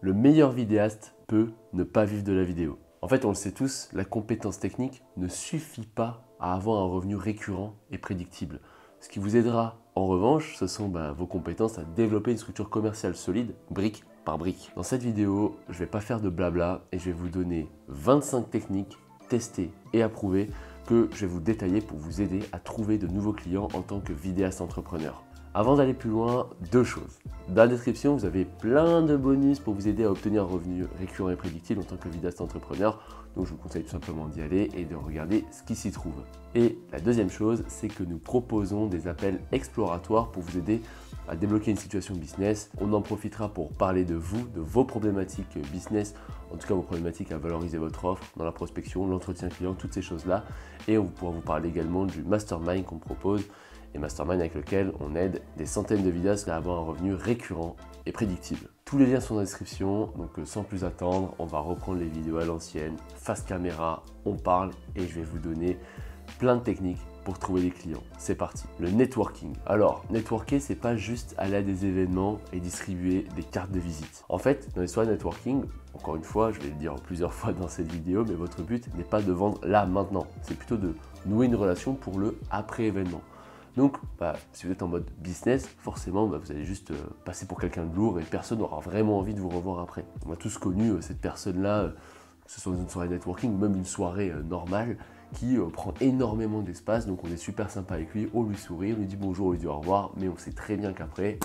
Le meilleur vidéaste peut ne pas vivre de la vidéo. En fait, on le sait tous, la compétence technique ne suffit pas à avoir un revenu récurrent et prédictible. Ce qui vous aidera en revanche, ce sont bah, vos compétences à développer une structure commerciale solide, brique par brique. Dans cette vidéo, je ne vais pas faire de blabla et je vais vous donner 25 techniques testées et approuvées que je vais vous détailler pour vous aider à trouver de nouveaux clients en tant que vidéaste entrepreneur. Avant d'aller plus loin, deux choses. Dans la description, vous avez plein de bonus pour vous aider à obtenir un revenu récurrent et prédictible en tant que vidéaste entrepreneur. Donc je vous conseille tout simplement d'y aller et de regarder ce qui s'y trouve. Et la deuxième chose, c'est que nous proposons des appels exploratoires pour vous aider à débloquer une situation business. On en profitera pour parler de vous, de vos problématiques business, en tout cas vos problématiques à valoriser votre offre dans la prospection, l'entretien client, toutes ces choses-là. Et on pourra vous parler également du mastermind qu'on propose et mastermind avec lequel on aide des centaines de vidéastes à avoir un revenu récurrent et prédictible. Tous les liens sont dans la description, donc euh, sans plus attendre, on va reprendre les vidéos à l'ancienne, face caméra, on parle et je vais vous donner plein de techniques pour trouver des clients. C'est parti. Le networking. Alors, networker, c'est pas juste aller à des événements et distribuer des cartes de visite. En fait, dans les soirées networking, encore une fois, je vais le dire plusieurs fois dans cette vidéo, mais votre but n'est pas de vendre là maintenant. C'est plutôt de nouer une relation pour le après-événement. Donc, bah, si vous êtes en mode business, forcément, bah, vous allez juste euh, passer pour quelqu'un de lourd et personne n'aura vraiment envie de vous revoir après. On a tous connu euh, cette personne-là, euh, que ce soit dans une soirée networking même une soirée normale, qui prend énormément d'espace. Donc, on est super sympa avec lui, on lui sourit, on lui dit bonjour, on lui dit au revoir, mais on sait très bien qu'après,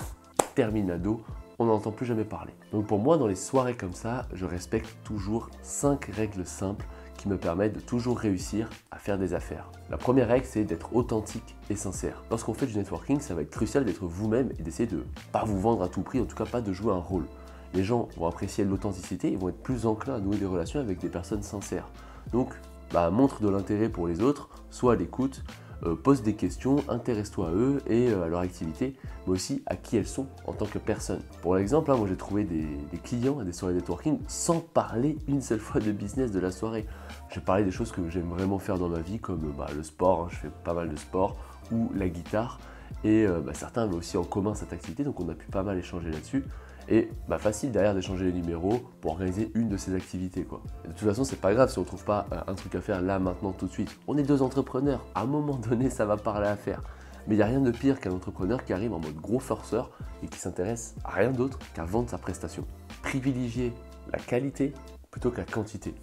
terminado, on n'entend plus jamais parler. Donc, pour moi, dans les soirées comme ça, je respecte toujours 5 règles simples me permettent de toujours réussir à faire des affaires. La première règle, c'est d'être authentique et sincère. Lorsqu'on fait du networking, ça va être crucial d'être vous-même et d'essayer de pas vous vendre à tout prix, en tout cas pas de jouer un rôle. Les gens vont apprécier l'authenticité et vont être plus enclins à nouer des relations avec des personnes sincères. Donc, bah, montre de l'intérêt pour les autres, soit à l'écoute, pose des questions, intéresse-toi à eux et euh, à leur activité, mais aussi à qui elles sont en tant que personne. Pour l'exemple, hein, moi j'ai trouvé des, clients à des soirées networking sans parler une seule fois de business de la soirée. J'ai parlé des choses que j'aime vraiment faire dans ma vie, comme bah, le sport, hein, je fais pas mal de sport, ou la guitare. Et euh, bah, certains avaient aussi en commun cette activité, donc on a pu pas mal échanger là-dessus. Et bah, facile derrière d'échanger les numéros pour organiser une de ces activités. Quoi. de toute façon, c'est pas grave si on trouve pas euh, un truc à faire là, maintenant, tout de suite. On est deux entrepreneurs. À un moment donné, ça va parler à faire. Mais il n'y a rien de pire qu'un entrepreneur qui arrive en mode gros forceur et qui s'intéresse à rien d'autre qu'à vendre sa prestation. Privilégier la qualité plutôt que la quantité.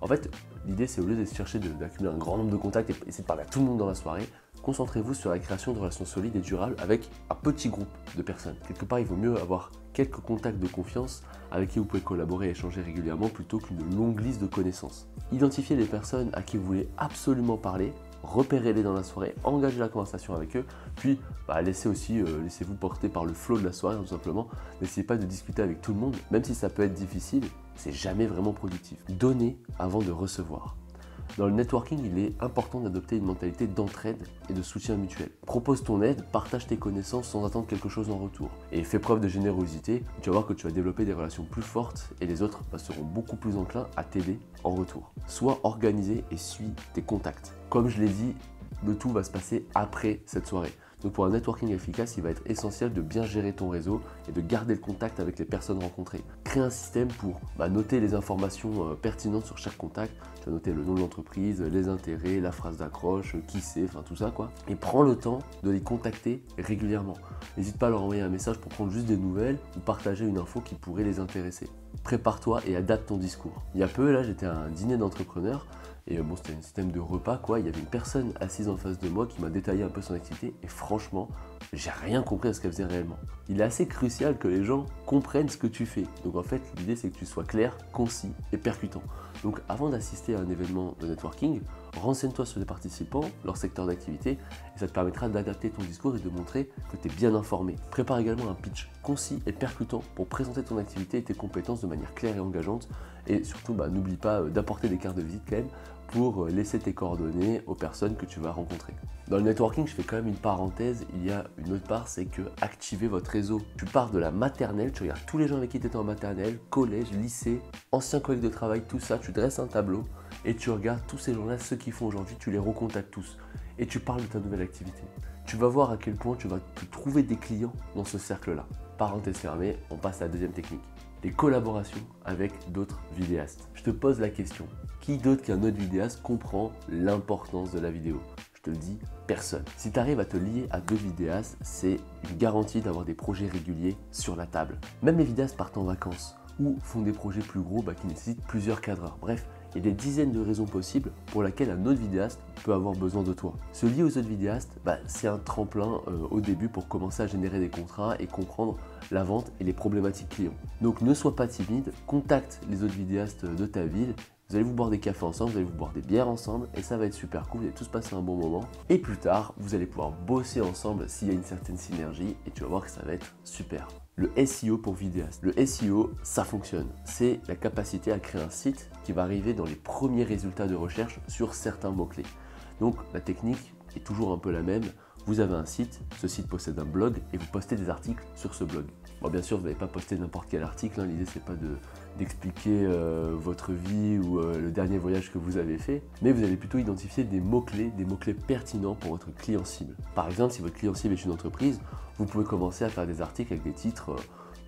En fait, l'idée c'est au lieu de chercher d'accumuler un grand nombre de contacts et essayer de parler à tout le monde dans la soirée, concentrez-vous sur la création de relations solides et durables avec un petit groupe de personnes. Quelque part, il vaut mieux avoir quelques contacts de confiance avec qui vous pouvez collaborer et échanger régulièrement plutôt qu'une longue liste de connaissances. Identifiez les personnes à qui vous voulez absolument parler, repérez-les dans la soirée, engagez la conversation avec eux, puis bah, laissez aussi, euh, laissez-vous porter par le flow de la soirée tout simplement. N'essayez pas de discuter avec tout le monde, même si ça peut être difficile, c'est jamais vraiment productif. Donnez avant de recevoir. Dans le networking, il est important d'adopter une mentalité d'entraide et de soutien mutuel. Propose ton aide, partage tes connaissances sans attendre quelque chose en retour. Et fais preuve de générosité, tu vas voir que tu vas développer des relations plus fortes et les autres seront beaucoup plus enclins à t'aider en retour. Sois organisé et suis tes contacts. Comme je l'ai dit, le tout va se passer après cette soirée. Donc pour un networking efficace, il va être essentiel de bien gérer ton réseau et de garder le contact avec les personnes rencontrées. Crée un système pour bah, noter les informations euh, pertinentes sur chaque contact. Tu vas noter le nom de l'entreprise, les intérêts, la phrase d'accroche, qui c'est, enfin tout ça quoi. Et prends le temps de les contacter régulièrement. N'hésite pas à leur envoyer un message pour prendre juste des nouvelles ou partager une info qui pourrait les intéresser. Prépare-toi et adapte ton discours. Il y a peu, là, j'étais à un dîner d'entrepreneurs et euh, bon, c'était un système de repas, quoi. Il y avait une personne assise en face de moi qui m'a détaillé un peu son activité. Et franchement, j'ai rien compris à ce qu'elle faisait réellement. Il est assez crucial que les gens comprennent ce que tu fais. Donc en fait, l'idée c'est que tu sois clair, concis et percutant. Donc avant d'assister à un événement de networking, renseigne-toi sur les participants, leur secteur d'activité, et ça te permettra d'adapter ton discours et de montrer que tu es bien informé. Prépare également un pitch concis et percutant pour présenter ton activité et tes compétences de manière claire et engageante. Et surtout, bah, n'oublie pas euh, d'apporter des cartes de visite quand même pour euh, laisser tes coordonnées aux personnes que tu vas rencontrer. Dans le networking, je fais quand même une parenthèse, il y a une autre part, c'est que activer votre réseau. Tu pars de la maternelle, tu regardes tous les gens avec qui tu étais en maternelle, collège, lycée, anciens collègues de travail, tout ça, tu dresses un tableau et tu regardes tous ces gens-là, ceux qui font aujourd'hui, tu les recontactes tous et tu parles de ta nouvelle activité. Tu vas voir à quel point tu vas trouver des clients dans ce cercle-là. Parenthèse fermée, on passe à la deuxième technique. les collaborations avec d'autres vidéastes. Je te pose la question, qui d'autre qu'un autre vidéaste comprend l'importance de la vidéo? Je te le dis, personne. Si tu arrives à te lier à deux vidéastes, c'est une garantie d'avoir des projets réguliers sur la table. Même les vidéastes partent en vacances ou font des projets plus gros bah, qui nécessitent plusieurs cadreurs. Bref, il y a des dizaines de raisons possibles pour lesquelles un autre vidéaste peut avoir besoin de toi. Se lier aux autres vidéastes, bah, c'est un tremplin euh, au début pour commencer à générer des contrats et comprendre la vente et les problématiques clients. Donc ne sois pas timide, contacte les autres vidéastes de ta ville vous allez vous boire des cafés ensemble, vous allez vous boire des bières ensemble et ça va être super cool, vous allez tous passer un bon moment. Et plus tard, vous allez pouvoir bosser ensemble s'il y a une certaine synergie et tu vas voir que ça va être super. Le SEO pour vidéaste. Le SEO, ça fonctionne. C'est la capacité à créer un site qui va arriver dans les premiers résultats de recherche sur certains mots-clés. Donc la technique est toujours un peu la même. Vous avez un site, ce site possède un blog et vous postez des articles sur ce blog. Bon, bien sûr, vous n'allez pas poster n'importe quel article, hein. l'idée c'est pas d'expliquer euh, votre vie ou euh, le dernier voyage que vous avez fait, mais vous allez plutôt identifier des mots-clés, des mots-clés pertinents pour votre client cible. Par exemple, si votre client cible est une entreprise, vous pouvez commencer à faire des articles avec des titres, euh,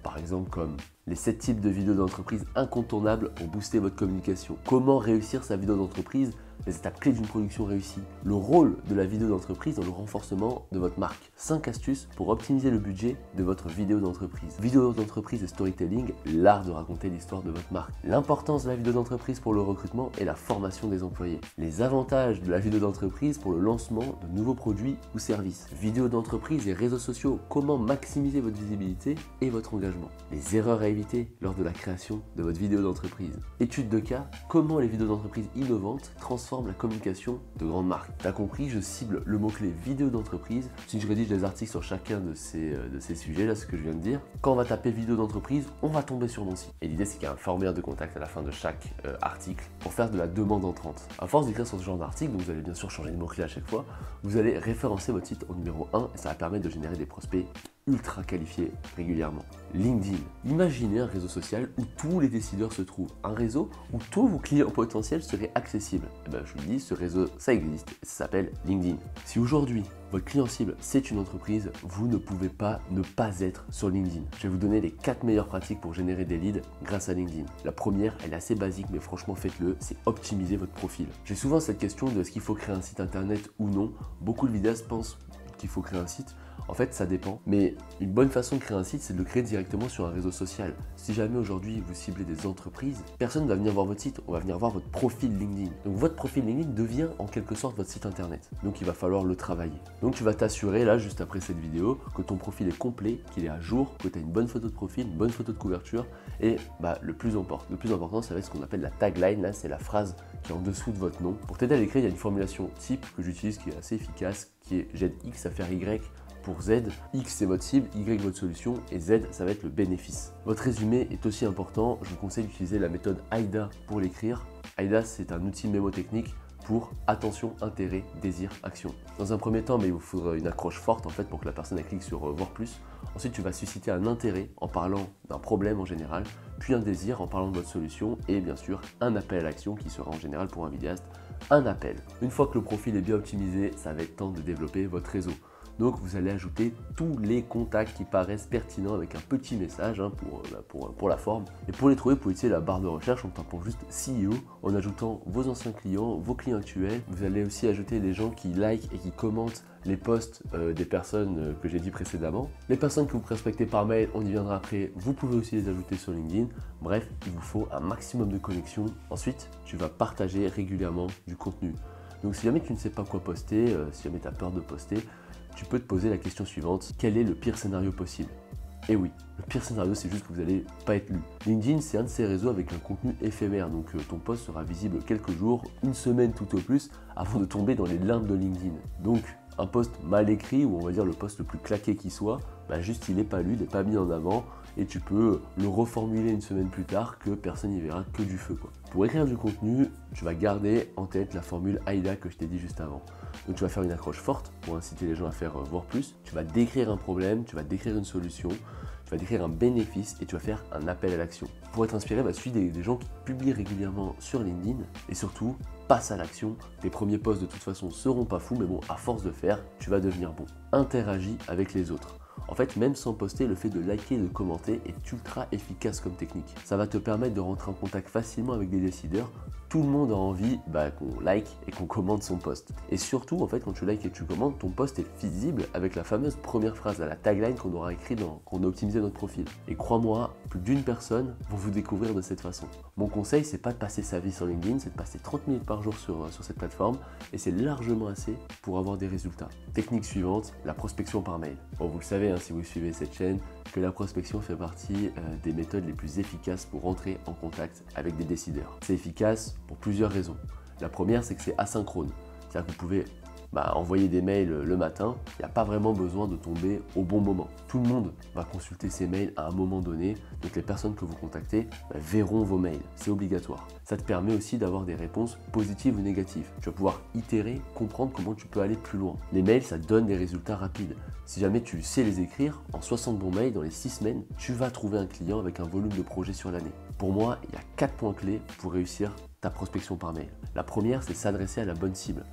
par exemple comme les 7 types de vidéos d'entreprise incontournables pour booster votre communication. Comment réussir sa vidéo d'entreprise les étapes clés d'une production réussie, le rôle de la vidéo d'entreprise dans le renforcement de votre marque. 5 astuces pour optimiser le budget de votre vidéo d'entreprise. Vidéo d'entreprise et storytelling, l'art de raconter l'histoire de votre marque. L'importance de la vidéo d'entreprise pour le recrutement et la formation des employés. Les avantages de la vidéo d'entreprise pour le lancement de nouveaux produits ou services. Vidéo d'entreprise et réseaux sociaux, comment maximiser votre visibilité et votre engagement. Les erreurs à éviter lors de la création de votre vidéo d'entreprise. Étude de cas, comment les vidéos d'entreprise innovantes transforment la communication de grandes marques. T'as compris, je cible le mot-clé vidéo d'entreprise. Si je rédige des articles sur chacun de ces, euh, de ces sujets, là, ce que je viens de dire, quand on va taper vidéo d'entreprise, on va tomber sur mon site. Et l'idée, c'est qu'il y a un formulaire de contact à la fin de chaque euh, article pour faire de la demande entrante. À force d'écrire sur ce genre d'article, vous allez bien sûr changer de mot-clé à chaque fois, vous allez référencer votre site au numéro 1 et ça va permettre de générer des prospects ultra qualifié régulièrement. LinkedIn. Imaginez un réseau social où tous les décideurs se trouvent. Un réseau où tous vos clients potentiels seraient accessibles. Et eh ben, je vous dis, ce réseau, ça existe. Ça s'appelle LinkedIn. Si aujourd'hui, votre client cible, c'est une entreprise, vous ne pouvez pas ne pas être sur LinkedIn. Je vais vous donner les 4 meilleures pratiques pour générer des leads grâce à LinkedIn. La première, elle est assez basique, mais franchement, faites-le, c'est optimiser votre profil. J'ai souvent cette question de est-ce qu'il faut créer un site internet ou non. Beaucoup de vidéastes pensent qu'il faut créer un site. En fait, ça dépend. Mais une bonne façon de créer un site, c'est de le créer directement sur un réseau social. Si jamais aujourd'hui vous ciblez des entreprises, personne ne va venir voir votre site, on va venir voir votre profil LinkedIn. Donc votre profil LinkedIn devient en quelque sorte votre site internet. Donc il va falloir le travailler. Donc tu vas t'assurer là, juste après cette vidéo, que ton profil est complet, qu'il est à jour, que tu as une bonne photo de profil, une bonne photo de couverture. Et bah, le, plus important, le ça va être ce qu'on appelle la tagline. Là, c'est la phrase qui est en dessous de votre nom. Pour t'aider à l'écrire, il y a une formulation type que j'utilise qui est assez efficace, qui est X à faire Y pour Z, X c'est votre cible, Y votre solution et Z ça va être le bénéfice. Votre résumé est aussi important, je vous conseille d'utiliser la méthode AIDA pour l'écrire. AIDA c'est un outil mémotechnique pour attention, intérêt, désir, action. Dans un premier temps, mais il vous faudra une accroche forte en fait pour que la personne clique sur euh, voir plus. Ensuite, tu vas susciter un intérêt en parlant d'un problème en général, puis un désir en parlant de votre solution et bien sûr un appel à l'action qui sera en général pour un vidéaste un appel. Une fois que le profil est bien optimisé, ça va être temps de développer votre réseau. Donc vous allez ajouter tous les contacts qui paraissent pertinents avec un petit message hein, euh, pour, pour, la forme. Et pour les trouver, vous pouvez utiliser la barre de recherche en tapant juste CEO, en ajoutant vos anciens clients, vos clients actuels. Vous allez aussi ajouter les gens qui like et qui commentent les posts euh, des personnes euh, que j'ai dit précédemment. Les personnes que vous prospectez par mail, on y viendra après, vous pouvez aussi les ajouter sur LinkedIn. Bref, il vous faut un maximum de connexions. Ensuite, tu vas partager régulièrement du contenu. Donc si jamais tu ne sais pas quoi poster, si jamais tu as peur de poster, tu peux te poser la question suivante, quel est le pire scénario possible? Eh oui, le pire scénario, c'est juste que vous n'allez pas être lu. LinkedIn, c'est un de ces réseaux avec un contenu éphémère, donc euh, ton post sera visible quelques jours, une semaine tout au plus, avant de tomber dans les limbes de LinkedIn. Donc, un post mal écrit, ou on va dire le post le plus claqué qui soit, bah juste il n'est pas lu, il n'est pas mis en avant, et tu peux le reformuler une semaine plus tard que personne n'y verra que du feu. Pour écrire du contenu, tu vas garder en tête la formule AIDA que je t'ai dit juste avant. Donc tu vas faire une accroche forte pour inciter les gens à faire euh, voir plus. Tu vas décrire un problème, tu vas décrire une solution, tu vas décrire un bénéfice et tu vas faire un appel à l'action. Pour être inspiré, bah, suis des, gens qui publient régulièrement sur LinkedIn et surtout passe à l'action. Tes premiers posts de toute façon seront pas fous, mais bon, à force de faire, tu vas devenir bon. Interagis avec les autres. En fait, même sans poster, le fait de liker et de commenter est ultra efficace comme technique. Ça va te permettre de rentrer en contact facilement avec des décideurs. Tout le monde a envie bah, qu'on like et qu'on commente son post. Et surtout, en fait, quand tu likes et tu commentes, ton post est visible avec la fameuse première phrase, la tagline qu'on aura écrit dans, qu'on a optimisé notre profil. Et crois-moi, plus d'une personne vont vous découvrir de cette façon. Mon conseil, c'est pas de passer sa vie sur LinkedIn, c'est de passer 30 minutes par jour sur, sur cette plateforme et c'est largement assez pour avoir des résultats. Technique suivante, la prospection par mail. Bon, vous le savez, hein, si vous suivez cette chaîne, que la prospection fait partie euh, des méthodes les plus efficaces pour rentrer en contact avec des décideurs. C'est efficace pour plusieurs raisons. La première, c'est que c'est asynchrone. C'est-à-dire que vous pouvez bah, envoyer des mails le matin, il n'y a pas vraiment besoin de tomber au bon moment. Tout le monde va consulter ses mails à un moment donné, donc les personnes que vous contactez bah, verront vos mails. C'est obligatoire. Ça te permet aussi d'avoir des réponses positives ou négatives. Tu vas pouvoir itérer, comprendre comment tu peux aller plus loin. Les mails, ça donne des résultats rapides. Si jamais tu sais les écrire, en 60 bons mails dans les 6 semaines, tu vas trouver un client avec un volume de projet sur l'année. Pour moi, il y a 4 points clés pour réussir ta prospection par mail. La première, c'est s'adresser à la bonne cible.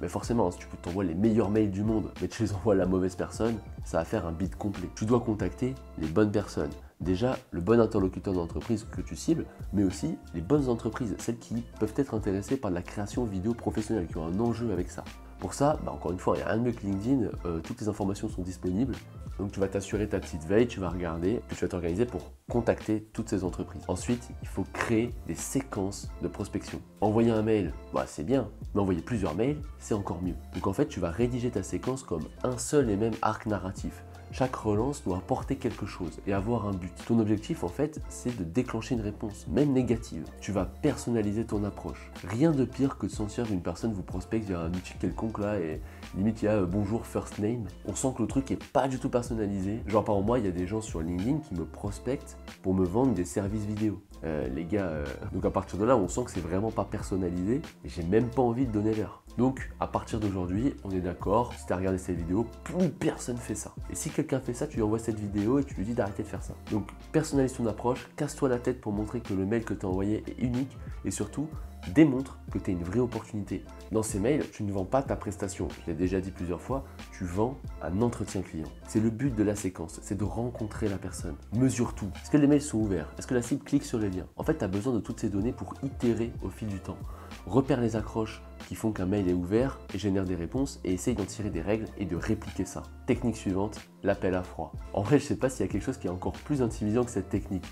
Mais forcément, si tu t'envoies les meilleurs mails du monde, mais tu les envoies à la mauvaise personne, ça va faire un bid complet. Tu dois contacter les bonnes personnes. Déjà, le bon interlocuteur d'entreprise que tu cibles, mais aussi les bonnes entreprises, celles qui peuvent être intéressées par la création vidéo professionnelle, qui ont un enjeu avec ça. Pour ça, bah, encore une fois, il n'y a rien de LinkedIn, euh, toutes les informations sont disponibles. Donc tu vas t'assurer ta petite veille, tu vas regarder, puis tu vas t'organiser pour contacter toutes ces entreprises. Ensuite, il faut créer des séquences de prospection. Envoyer un mail, bah, c'est bien, mais envoyer plusieurs mails, c'est encore mieux. Donc en fait, tu vas rédiger ta séquence comme un seul et même arc narratif. Chaque relance doit apporter quelque chose et avoir un but. Ton objectif, en fait, c'est de déclencher une réponse, même négative. Tu vas personnaliser ton approche. Rien de pire que de sentir qu'une personne vous prospecte via un outil quelconque là et limite il y a euh, bonjour first name. On sent que le truc est pas du tout personnalisé. Genre par moi, il y a des gens sur LinkedIn qui me prospectent pour me vendre des services vidéo. Euh, les gars, euh, donc à partir de là, on sent que c'est vraiment pas personnalisé j'ai même pas envie de donner l'heure. Donc à partir d'aujourd'hui, on est d'accord, si tu as regardé cette vidéo, plus personne fait ça. Et si quelqu'un fait ça, tu lui envoies cette vidéo et tu lui dis d'arrêter de faire ça. Donc personnalise ton approche, casse-toi la tête pour montrer que le mail que tu as envoyé est unique et surtout démontre que tu as une vraie opportunité. Dans ces mails, tu ne vends pas ta prestation. Je l'ai déjà dit plusieurs fois, tu vends un entretien client. C'est le but de la séquence, c'est de rencontrer la personne. Mesure tout. Est-ce que les mails sont ouverts? Est-ce que la cible clique sur les liens? En fait, tu as besoin de toutes ces données pour itérer au fil du temps. Repère les accroches qui font qu'un mail est ouvert et génère des réponses et essaye d'en tirer des règles et de répliquer ça. Technique suivante, l'appel à froid. En vrai, je sais pas s'il y a quelque chose qui est encore plus intimidant que cette technique.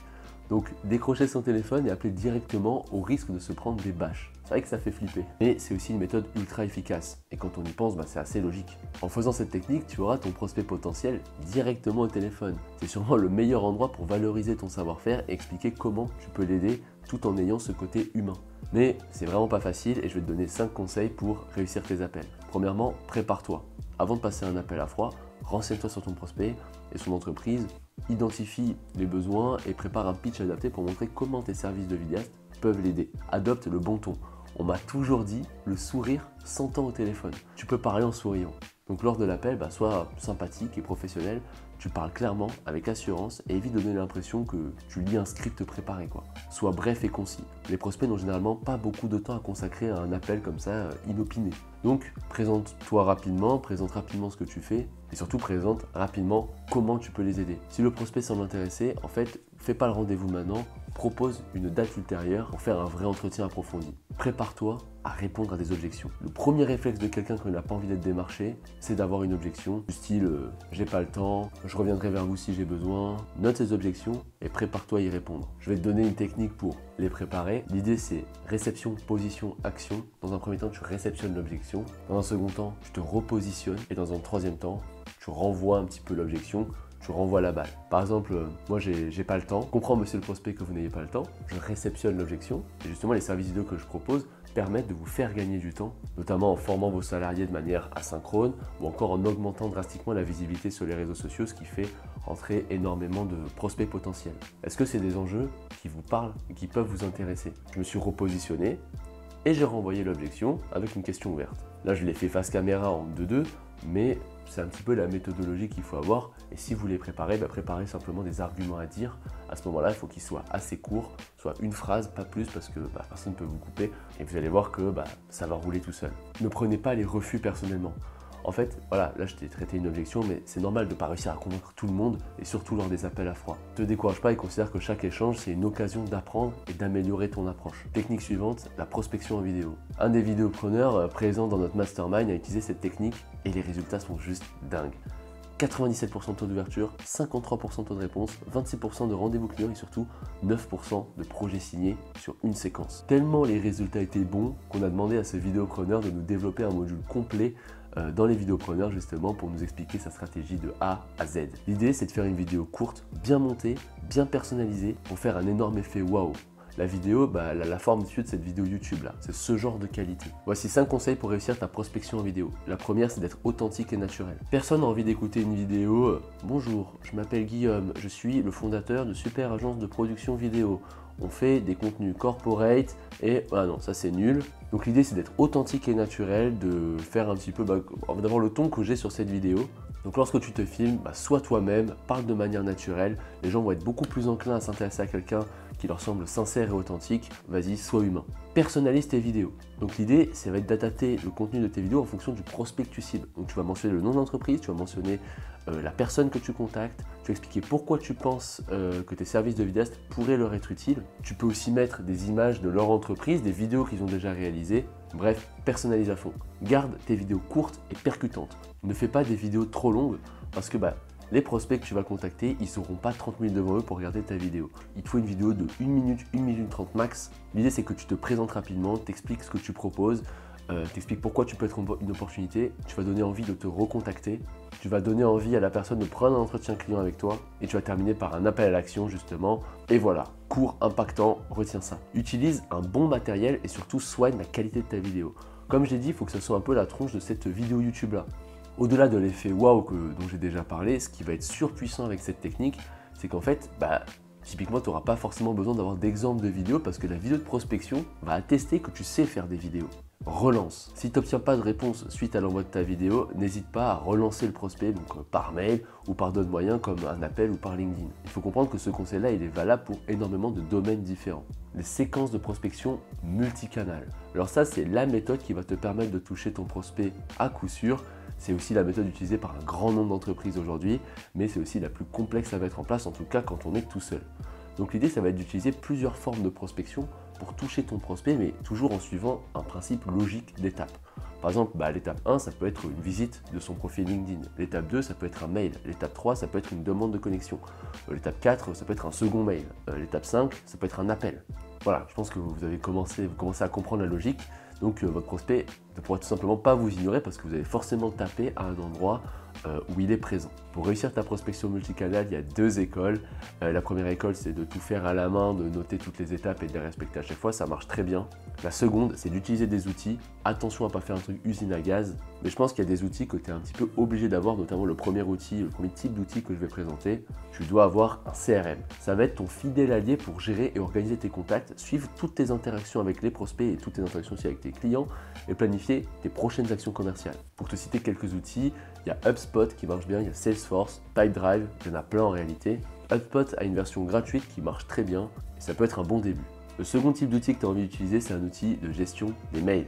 Donc décrocher son téléphone et appeler directement au risque de se prendre des bâches. C'est vrai que ça fait flipper. Mais c'est aussi une méthode ultra efficace. Et quand on y pense, bah, c'est assez logique. En faisant cette technique, tu auras ton prospect potentiel directement au téléphone. C'est sûrement le meilleur endroit pour valoriser ton savoir-faire et expliquer comment tu peux l'aider tout en ayant ce côté humain. Mais c'est vraiment pas facile et je vais te donner 5 conseils pour réussir tes appels. Premièrement, prépare-toi. Avant de passer un appel à froid, renseigne-toi sur ton prospect et son entreprise Identifie les besoins et prépare un pitch adapté pour montrer comment tes services de vidéaste peuvent l'aider. Adopte le bon ton. On m'a toujours dit le sourire s'entend au téléphone. Tu peux parler en souriant. Donc lors de l'appel, bah, sois sympathique et professionnel, tu parles clairement, avec assurance et évite de donner l'impression que tu lis un script préparé. Sois bref et concis. Les prospects n'ont généralement pas beaucoup de temps à consacrer à un appel comme ça euh, inopiné. Donc présente-toi rapidement, présente rapidement ce que tu fais et surtout présente rapidement comment tu peux les aider. Si le prospect semble intéressé, en fait, fais pas le rendez-vous maintenant, propose une date ultérieure pour faire un vrai entretien approfondi. Prépare-toi à répondre à des objections. Le premier réflexe de quelqu'un qui n'a pas envie d'être démarché, c'est d'avoir une objection du style euh, j'ai pas le temps, je reviendrai vers vous si j'ai besoin. Note ces objections et prépare-toi à y répondre. Je vais te donner une technique pour les préparer. L'idée c'est réception, position, action. Dans un premier temps, tu réceptionnes l'objection. Dans un second temps, tu te repositionnes. Et dans un troisième temps, tu renvoies un petit peu l'objection tu renvoies la balle. Par exemple, euh, moi j'ai pas le temps, comprends monsieur le prospect que vous n'ayez pas le temps, je réceptionne l'objection et justement les services vidéo que je propose permettent de vous faire gagner du temps, notamment en formant vos salariés de manière asynchrone ou encore en augmentant drastiquement la visibilité sur les réseaux sociaux, ce qui fait entrer énormément de prospects potentiels. Est-ce que c'est des enjeux qui vous parlent et qui peuvent vous intéresser? Je me suis repositionné et j'ai renvoyé l'objection avec une question ouverte. Là, je l'ai fait face caméra en 2-2, mais c'est un petit peu la méthodologie qu'il faut avoir. Et si vous les préparez, bah, préparez simplement des arguments à dire. À ce moment-là, il faut qu'ils soient assez courts, soit une phrase, pas plus, parce que bah, personne ne peut vous couper. Et vous allez voir que bah, ça va rouler tout seul. Ne prenez pas les refus personnellement. En fait, voilà, là je t'ai traité une objection, mais c'est normal de ne pas réussir à convaincre tout le monde, et surtout lors des appels à froid. Ne te décourage pas et considère que chaque échange, c'est une occasion d'apprendre et d'améliorer ton approche. Technique suivante, la prospection en vidéo. Un des vidéopreneurs euh, présents dans notre mastermind a utilisé cette technique, et les résultats sont juste dingues. 97% de taux d'ouverture, 53% de taux de réponse, 26% de rendez-vous clients et surtout 9% de projets signés sur une séquence. Tellement les résultats étaient bons qu'on a demandé à ce vidéopreneur de nous développer un module complet euh, dans les vidéopreneurs justement pour nous expliquer sa stratégie de A à Z. L'idée c'est de faire une vidéo courte, bien montée, bien personnalisée pour faire un énorme effet waouh. La vidéo, bah, la, forme de cette vidéo YouTube là, c'est ce genre de qualité. Voici 5 conseils pour réussir ta prospection en vidéo. La première, c'est d'être authentique et naturel. Personne n'a envie d'écouter une vidéo euh, Bonjour, je m'appelle Guillaume, je suis le fondateur de Super Agence de production vidéo. On fait des contenus corporate et ah non, ça c'est nul. Donc l'idée c'est d'être authentique et naturel, de faire un petit peu, bah, d'avoir le ton que j'ai sur cette vidéo. Donc lorsque tu te filmes, bah, sois toi-même, parle de manière naturelle. Les gens vont être beaucoup plus enclins à s'intéresser à quelqu'un qui leur semble sincère et authentique, vas-y, sois humain. Personnalise tes vidéos. Donc l'idée, ça va être d'adapter le contenu de tes vidéos en fonction du prospect que tu cibles. Donc tu vas mentionner le nom d'entreprise, tu vas mentionner euh, la personne que tu contactes, tu vas expliquer pourquoi tu penses euh, que tes services de vidéaste pourraient leur être utiles. Tu peux aussi mettre des images de leur entreprise, des vidéos qu'ils ont déjà réalisées. Bref, personnalise à fond. Garde tes vidéos courtes et percutantes. Ne fais pas des vidéos trop longues parce que bah, les prospects que tu vas contacter, ils n'auront pas 30 minutes devant eux pour regarder ta vidéo. Il te faut une vidéo de 1 minute, 1 minute 30 max. L'idée c'est que tu te présentes rapidement, t'expliques ce que tu proposes, euh, t'expliques pourquoi tu peux être une opportunité, tu vas donner envie de te recontacter, tu vas donner envie à la personne de prendre un entretien client avec toi et tu vas terminer par un appel à l'action justement. Et voilà, court, impactant, retiens ça. Utilise un bon matériel et surtout soigne la qualité de ta vidéo. Comme j'ai dit, il faut que ce soit un peu la tronche de cette vidéo YouTube là. Au-delà de l'effet wow dont j'ai déjà parlé, ce qui va être surpuissant avec cette technique, c'est qu'en fait, bah, typiquement, tu n'auras pas forcément besoin d'avoir d'exemples de vidéos parce que la vidéo de prospection va attester que tu sais faire des vidéos. Relance. Si tu n'obtiens pas de réponse suite à l'envoi de ta vidéo, n'hésite pas à relancer le prospect euh, par mail ou par d'autres moyens comme un appel ou par LinkedIn. Il faut comprendre que ce conseil-là, il est valable pour énormément de domaines différents. Les séquences de prospection multicanal. Alors ça, c'est la méthode qui va te permettre de toucher ton prospect à coup sûr c'est aussi la méthode utilisée par un grand nombre d'entreprises aujourd'hui, mais c'est aussi la plus complexe à mettre en place, en tout cas quand on est tout seul. Donc l'idée, ça va être d'utiliser plusieurs formes de prospection pour toucher ton prospect, mais toujours en suivant un principe logique d'étape. Par exemple, bah, l'étape 1, ça peut être une visite de son profil LinkedIn. L'étape 2, ça peut être un mail. L'étape 3, ça peut être une demande de connexion. Euh, l'étape 4, ça peut être un second mail. Euh, l'étape 5, ça peut être un appel. Voilà, je pense que vous avez commencé, vous commencez à comprendre la logique. Donc euh, votre prospect ne pourra tout simplement pas vous ignorer parce que vous avez forcément tapé à un endroit euh, où il est présent. Pour réussir ta prospection multicanal, il y a deux écoles. Euh, la première école, c'est de tout faire à la main, de noter toutes les étapes et de les respecter à chaque fois. Ça marche très bien. La seconde, c'est d'utiliser des outils. Attention à ne pas faire un truc usine à gaz. Mais je pense qu'il y a des outils que tu es un petit peu obligé d'avoir, notamment le premier outil, le premier type d'outil que je vais présenter. Tu dois avoir un CRM. Ça va être ton fidèle allié pour gérer et organiser tes contacts, suivre toutes tes interactions avec les prospects et toutes tes interactions aussi avec tes clients et planifier tes prochaines actions commerciales. Pour te citer quelques outils, il y a HubSpot qui marche bien, il y a Salesforce, Pipedrive, il y en a plein en réalité. HubSpot a une version gratuite qui marche très bien et ça peut être un bon début. Le second type d'outil que tu as envie d'utiliser, c'est un outil de gestion des mails.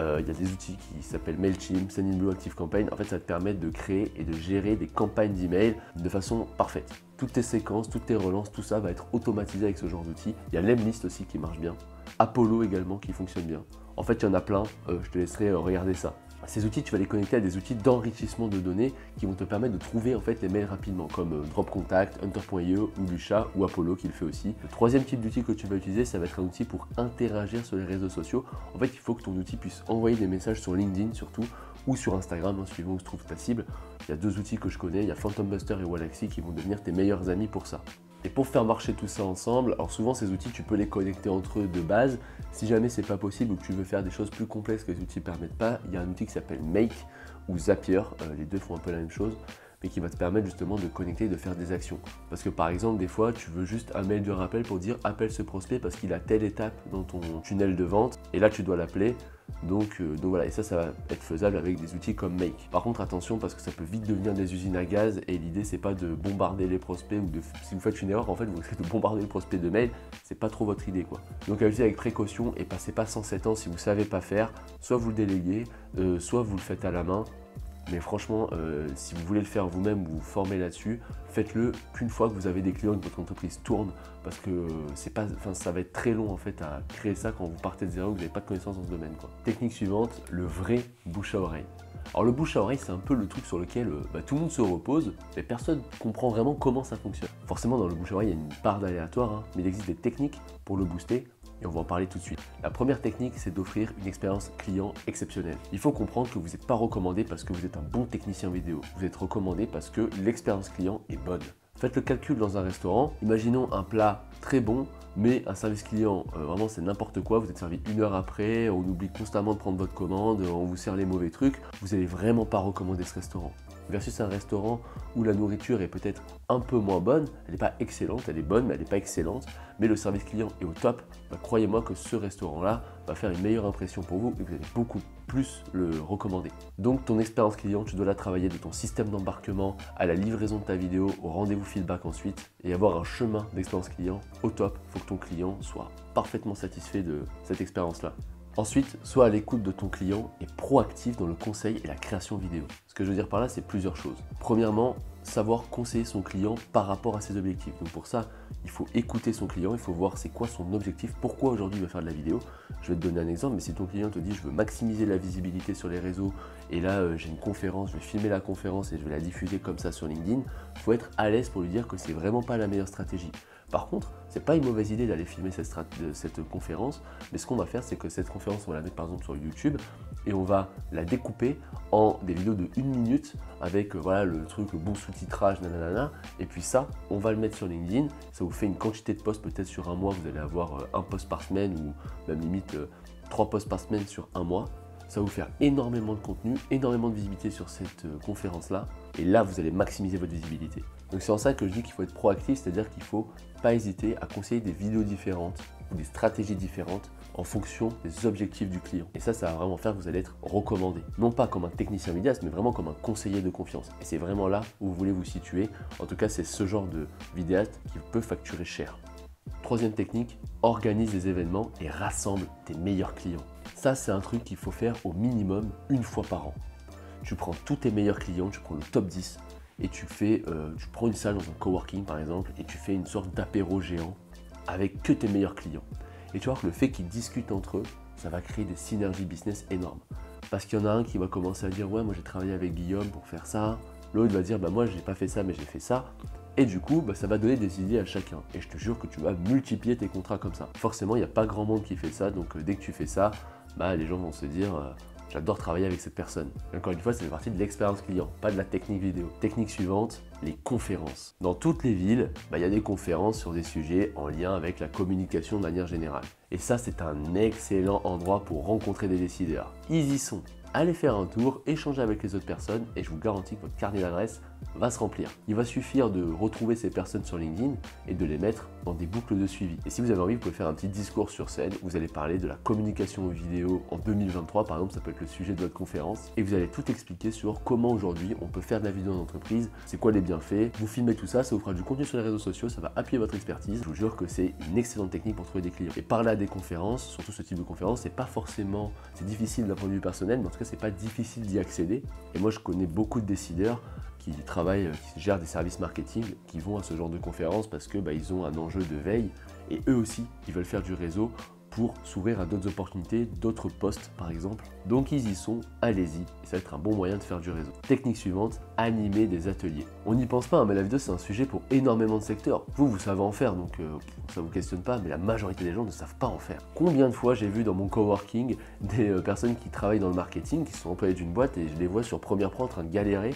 Euh, il y a des outils qui s'appellent MailChimp, Sendinblue, ActiveCampaign. En fait, ça te permet de créer et de gérer des campagnes d'email de façon parfaite. Toutes tes séquences, toutes tes relances, tout ça va être automatisé avec ce genre d'outil. Il y a Lemlist aussi qui marche bien. Apollo également qui fonctionne bien. En fait, il y en a plein. Euh, je te laisserai euh, regarder ça. Ces outils, tu vas les connecter à des outils d'enrichissement de données qui vont te permettre de trouver en fait les mails rapidement, comme euh, Drop Contact, Hunter.io ou Lucha ou Apollo qui le fait aussi. Le troisième type d'outil que tu vas utiliser, ça va être un outil pour interagir sur les réseaux sociaux. En fait, il faut que ton outil puisse envoyer des messages sur LinkedIn surtout ou sur Instagram, en suivant où se trouve ta cible. Il y a deux outils que je connais, il y a Phantom Buster et Wallaxy qui vont devenir tes meilleurs amis pour ça. Et pour faire marcher tout ça ensemble, alors souvent ces outils tu peux les connecter entre eux de base. Si jamais c'est pas possible ou que tu veux faire des choses plus complexes que les outils ne permettent pas, il y a un outil qui s'appelle Make ou Zapier, euh, les deux font un peu la même chose, mais qui va te permettre justement de connecter et de faire des actions. Parce que par exemple, des fois, tu veux juste un mail de rappel pour dire appelle ce prospect parce qu'il a telle étape dans ton tunnel de vente, et là tu dois l'appeler. Donc, euh, donc, voilà, et ça, ça va être faisable avec des outils comme Make. Par contre, attention parce que ça peut vite devenir des usines à gaz et l'idée c'est pas de bombarder les prospects ou de si vous faites une erreur, en fait, vous risquez de bombarder les prospects de mail, c'est pas trop votre idée quoi. Donc à avec précaution et passez pas 107 ans si vous savez pas faire, soit vous le déléguez, euh, soit vous le faites à la main. Mais franchement, euh, si vous voulez le faire vous-même, vous vous formez là-dessus, faites-le qu'une fois que vous avez des clients et que votre entreprise tourne, parce que c'est pas, ça va être très long en fait à créer ça quand vous partez de zéro, vous n'avez pas de connaissances dans ce domaine. Technique suivante, le vrai bouche à oreille. Alors le bouche à oreille, c'est un peu le truc sur lequel euh, bah, tout le monde se repose, mais personne ne comprend vraiment comment ça fonctionne. Forcément, dans le bouche à oreille, il y a une part d'aléatoire, hein, mais il existe des techniques pour le booster et on va en parler tout de suite. La première technique, c'est d'offrir une expérience client exceptionnelle. Il faut comprendre que vous n'êtes pas recommandé parce que vous êtes un bon technicien vidéo. Vous êtes recommandé parce que l'expérience client est bonne. Faites le calcul dans un restaurant. Imaginons un plat très bon, mais un service client, euh, vraiment c'est n'importe quoi. Vous êtes servi une heure après, on oublie constamment de prendre votre commande, on vous sert les mauvais trucs. Vous n'allez vraiment pas recommander ce restaurant versus un restaurant où la nourriture est peut-être un peu moins bonne, elle n'est pas excellente, elle est bonne mais elle n'est pas excellente, mais le service client est au top, bah, croyez-moi que ce restaurant-là va faire une meilleure impression pour vous et vous allez beaucoup plus le recommander. Donc ton expérience client, tu dois la travailler de ton système d'embarquement à la livraison de ta vidéo, au rendez-vous feedback ensuite, et avoir un chemin d'expérience client au top. Il faut que ton client soit parfaitement satisfait de cette expérience-là. Ensuite, sois à l'écoute de ton client et proactif dans le conseil et la création vidéo. Ce que je veux dire par là, c'est plusieurs choses. Premièrement, savoir conseiller son client par rapport à ses objectifs. Donc pour ça, il faut écouter son client, il faut voir c'est quoi son objectif, pourquoi aujourd'hui il veut faire de la vidéo. Je vais te donner un exemple, mais si ton client te dit je veux maximiser la visibilité sur les réseaux et là euh, j'ai une conférence, je vais filmer la conférence et je vais la diffuser comme ça sur LinkedIn, il faut être à l'aise pour lui dire que c'est vraiment pas la meilleure stratégie. Par contre, c'est pas une mauvaise idée d'aller filmer cette, conférence, mais ce qu'on va faire, c'est que cette conférence, on va la mettre par exemple sur YouTube et on va la découper en des vidéos de une minute avec euh, voilà le truc, le bon sous-titrage, nanana. Et puis ça, on va le mettre sur LinkedIn. Ça vous fait une quantité de posts, peut-être sur un mois, vous allez avoir euh, un post par semaine ou même limite euh, trois posts par semaine sur un mois. Ça va vous faire énormément de contenu, énormément de visibilité sur cette conférence-là. Et là, vous allez maximiser votre visibilité. Donc c'est en ça que je dis qu'il faut être proactif, c'est-à-dire qu'il ne faut pas hésiter à conseiller des vidéos différentes ou des stratégies différentes en fonction des objectifs du client. Et ça, ça va vraiment faire que vous allez être recommandé. Non pas comme un technicien vidéaste, mais vraiment comme un conseiller de confiance. Et c'est vraiment là où vous voulez vous situer. En tout cas, c'est ce genre de vidéaste qui peut facturer cher. Troisième technique, organise des événements et rassemble tes meilleurs clients. Ça, c'est un truc qu'il faut faire au minimum une fois par an. Tu prends tous tes meilleurs clients, tu prends le top 10, et tu fais, euh, tu prends une salle dans un coworking par exemple et tu fais une sorte d'apéro géant avec que tes meilleurs clients. Et tu vois que le fait qu'ils discutent entre eux, ça va créer des synergies business énormes. Parce qu'il y en a un qui va commencer à dire ouais moi j'ai travaillé avec Guillaume pour faire ça, l'autre va dire bah moi j'ai pas fait ça mais j'ai fait ça. Et du coup, bah, ça va donner des idées à chacun. Et je te jure que tu vas multiplier tes contrats comme ça. Forcément, il n'y a pas grand monde qui fait ça. Donc, euh, dès que tu fais ça, bah, les gens vont se dire euh, J'adore travailler avec cette personne. encore une fois, c'est partie de l'expérience client, pas de la technique vidéo. Technique suivante, les conférences. Dans toutes les villes, bah, il y a des conférences sur des sujets en lien avec la communication de manière générale. Et ça, c'est un excellent endroit pour rencontrer des décideurs. Ils y sont allez faire un tour, échanger avec les autres personnes et je vous garantis que votre carnet d'adresse va se remplir. Il va suffire de retrouver ces personnes sur LinkedIn et de les mettre dans des boucles de suivi. Et si vous avez envie, vous pouvez faire un petit discours sur scène vous allez parler de la communication vidéo en 2023, par exemple, ça peut être le sujet de votre conférence, et vous allez tout expliquer sur comment aujourd'hui on peut faire de la vidéo en entreprise, c'est quoi les bienfaits. Vous filmez tout ça, ça vous fera du contenu sur les réseaux sociaux, ça va appuyer votre expertise. Je vous jure que c'est une excellente technique pour trouver des clients. Et parler à des conférences, surtout ce type de conférence, c'est pas forcément, c'est difficile d'un point de vue personnel, mais en tout cas c'est pas difficile d'y accéder. Et moi je connais beaucoup de décideurs qui travaillent, qui gèrent des services marketing, qui vont à ce genre de conférences parce que bah, ont un enjeu de veille et eux aussi ils veulent faire du réseau pour s'ouvrir à d'autres opportunités, d'autres postes par exemple. Donc ils y sont, allez-y, ça va être un bon moyen de faire du réseau. Technique suivante, animer des ateliers. On n'y pense pas, hein, mais la vidéo c'est un sujet pour énormément de secteurs. Vous, vous savez en faire, donc euh, ça vous questionne pas, mais la majorité des gens ne savent pas en faire. Combien de fois j'ai vu dans mon coworking des euh, personnes qui travaillent dans le marketing, qui sont employées d'une boîte, et je les vois sur première plan en train de galérer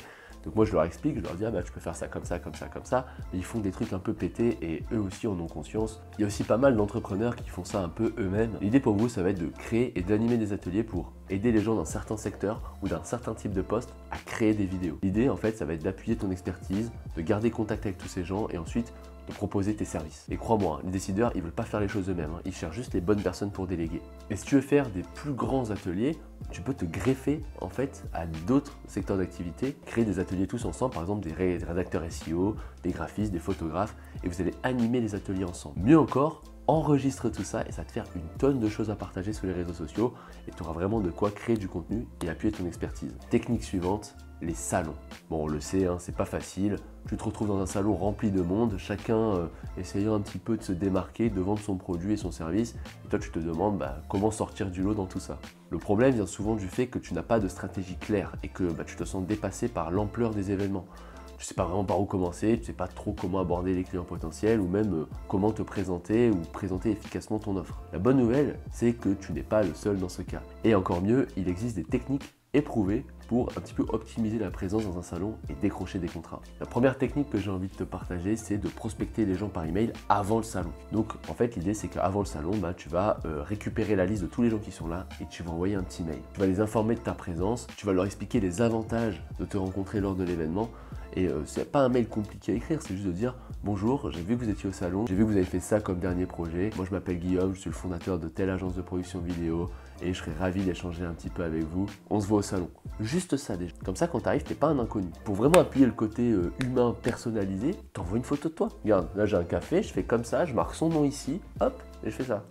donc moi je leur explique, je leur dis ah bah tu peux faire ça comme ça, comme ça, comme ça. Mais ils font des trucs un peu pétés et eux aussi en ont conscience. Il y a aussi pas mal d'entrepreneurs qui font ça un peu eux-mêmes. L'idée pour vous ça va être de créer et d'animer des ateliers pour aider les gens dans certains secteurs ou d'un certain type de poste à créer des vidéos. L'idée en fait ça va être d'appuyer ton expertise, de garder contact avec tous ces gens et ensuite proposer tes services. Et crois-moi, les décideurs, ils veulent pas faire les choses eux-mêmes, hein. ils cherchent juste les bonnes personnes pour déléguer. Et si tu veux faire des plus grands ateliers, tu peux te greffer en fait à d'autres secteurs d'activité, créer des ateliers tous ensemble, par exemple des rédacteurs SEO, des graphistes, des photographes, et vous allez animer les ateliers ensemble. Mieux encore, enregistre tout ça et ça te faire une tonne de choses à partager sur les réseaux sociaux et tu auras vraiment de quoi créer du contenu et appuyer ton expertise. Technique suivante, les salons. Bon, on le sait, hein, c'est pas facile. Tu te retrouves dans un salon rempli de monde, chacun euh, essayant un petit peu de se démarquer, de vendre son produit et son service. Et toi, tu te demandes bah, comment sortir du lot dans tout ça. Le problème vient souvent du fait que tu n'as pas de stratégie claire et que bah, tu te sens dépassé par l'ampleur des événements. Tu sais pas vraiment par où commencer, tu sais pas trop comment aborder les clients potentiels ou même euh, comment te présenter ou présenter efficacement ton offre. La bonne nouvelle, c'est que tu n'es pas le seul dans ce cas. Et encore mieux, il existe des techniques pour un petit peu optimiser la présence dans un salon et décrocher des contrats. La première technique que j'ai envie de te partager, c'est de prospecter les gens par email avant le salon. Donc en fait, l'idée c'est qu'avant le salon, bah, tu vas euh, récupérer la liste de tous les gens qui sont là et tu vas envoyer un petit mail. Tu vas les informer de ta présence, tu vas leur expliquer les avantages de te rencontrer lors de l'événement et euh, c'est pas un mail compliqué à écrire, c'est juste de dire bonjour, j'ai vu que vous étiez au salon, j'ai vu que vous avez fait ça comme dernier projet. Moi je m'appelle Guillaume, je suis le fondateur de telle agence de production vidéo et je serais ravi d'échanger un petit peu avec vous. On se voit au salon. Juste ça déjà. Comme ça quand tu arrives, t'es pas un inconnu. Pour vraiment appuyer le côté euh, humain personnalisé, t'envoies une photo de toi. Regarde, là j'ai un café, je fais comme ça, je marque son nom ici, hop, et je fais ça.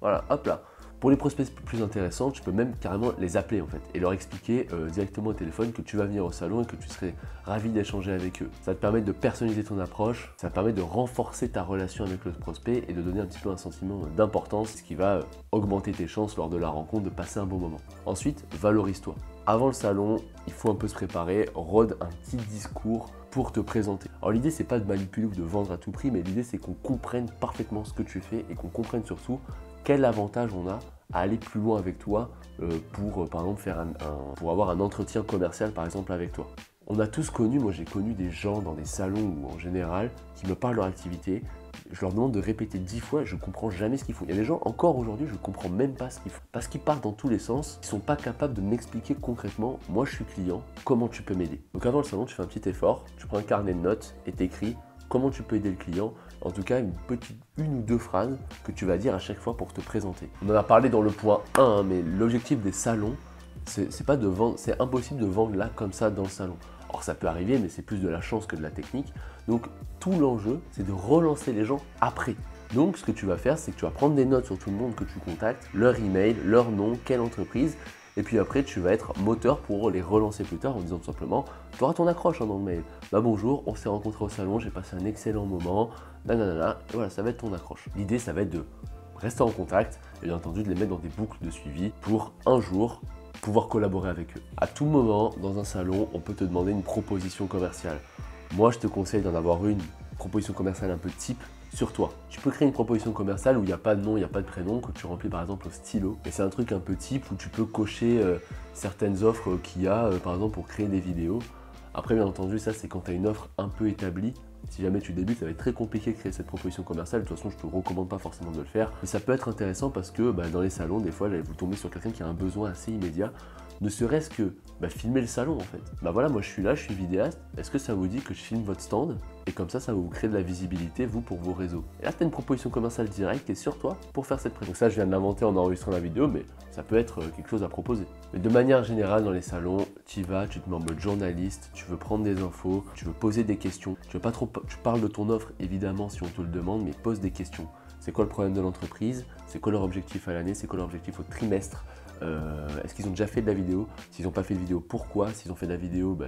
Voilà, hop là. Pour les prospects plus intéressants, tu peux même carrément les appeler en fait et leur expliquer euh, directement au téléphone que tu vas venir au salon et que tu serais ravi d'échanger avec eux. Ça te permet de personnaliser ton approche, ça te permet de renforcer ta relation avec le prospect et de donner un petit peu un sentiment d'importance, ce qui va euh, augmenter tes chances lors de la rencontre de passer un bon moment. Ensuite, valorise-toi. Avant le salon, il faut un peu se préparer, rôde un petit discours pour te présenter. Alors l'idée c'est pas de manipuler ou de vendre à tout prix, mais l'idée c'est qu'on comprenne parfaitement ce que tu fais et qu'on comprenne surtout quel avantage on a à aller plus loin avec toi euh, pour, euh, par exemple, faire un, pour avoir un entretien commercial, par exemple, avec toi. On a tous connu, moi j'ai connu des gens dans des salons ou en général qui me parlent leur activité. Je leur demande de répéter dix fois, je comprends jamais ce qu'ils font. Il y a des gens, encore aujourd'hui, je comprends même pas ce qu'ils font. Parce qu'ils partent dans tous les sens, ils sont pas capables de m'expliquer concrètement, moi je suis client, comment tu peux m'aider? Donc avant le salon, tu fais un petit effort, tu prends un carnet de notes et t'écris comment tu peux aider le client en tout cas une petite une ou deux phrases que tu vas dire à chaque fois pour te présenter. On en a parlé dans le point 1, hein, mais l'objectif des salons, c'est pas de vendre, c'est impossible de vendre là comme ça dans le salon. Or ça peut arriver, mais c'est plus de la chance que de la technique. Donc tout l'enjeu, c'est de relancer les gens après. Donc ce que tu vas faire, c'est que tu vas prendre des notes sur tout le monde que tu contactes, leur email, leur nom, quelle entreprise, et puis après, tu vas être moteur pour les relancer plus tard en disant tout simplement, tu auras ton accroche hein, dans le mail. Bah bonjour, on s'est rencontré au salon, j'ai passé un excellent moment, nanana, et voilà, ça va être ton accroche. L'idée, ça va être de rester en contact et bien entendu de les mettre dans des boucles de suivi pour un jour pouvoir collaborer avec eux. À tout moment, dans un salon, on peut te demander une proposition commerciale. Moi, je te conseille d'en avoir une proposition commerciale un peu type sur toi. Tu peux créer une proposition commerciale où il n'y a pas de nom, il n'y a pas de prénom, que tu remplis par exemple au stylo. Et c'est un truc un peu type où tu peux cocher euh, certaines offres qu'il y a, euh, par exemple pour créer des vidéos. Après, bien entendu, ça c'est quand tu as une offre un peu établie. Si jamais tu débutes, ça va être très compliqué de créer cette proposition commerciale. De toute façon, je te recommande pas forcément de le faire. Mais ça peut être intéressant parce que bah, dans les salons, des fois, vous tombez sur quelqu'un qui a un besoin assez immédiat ne serait-ce que bah, filmer le salon en fait. Bah voilà, moi je suis là, je suis vidéaste, est-ce que ça vous dit que je filme votre stand? Et comme ça, ça va vous créer de la visibilité, vous, pour vos réseaux. Et là, tu as une proposition commerciale directe et sur toi pour faire cette présentation. ça, je viens de l'inventer en enregistrant la vidéo, mais ça peut être euh, quelque chose à proposer. Mais de manière générale, dans les salons, tu vas, tu te mets en mode journaliste, tu veux prendre des infos, tu veux poser des questions. Tu veux pas trop, tu parles de ton offre évidemment si on te le demande, mais pose des questions. C'est quoi le problème de l'entreprise? C'est quoi leur objectif à l'année? C'est quoi leur objectif au trimestre? Euh, est-ce qu'ils ont déjà fait de la vidéo S'ils n'ont pas fait de vidéo, pourquoi S'ils ont fait de la vidéo, bah,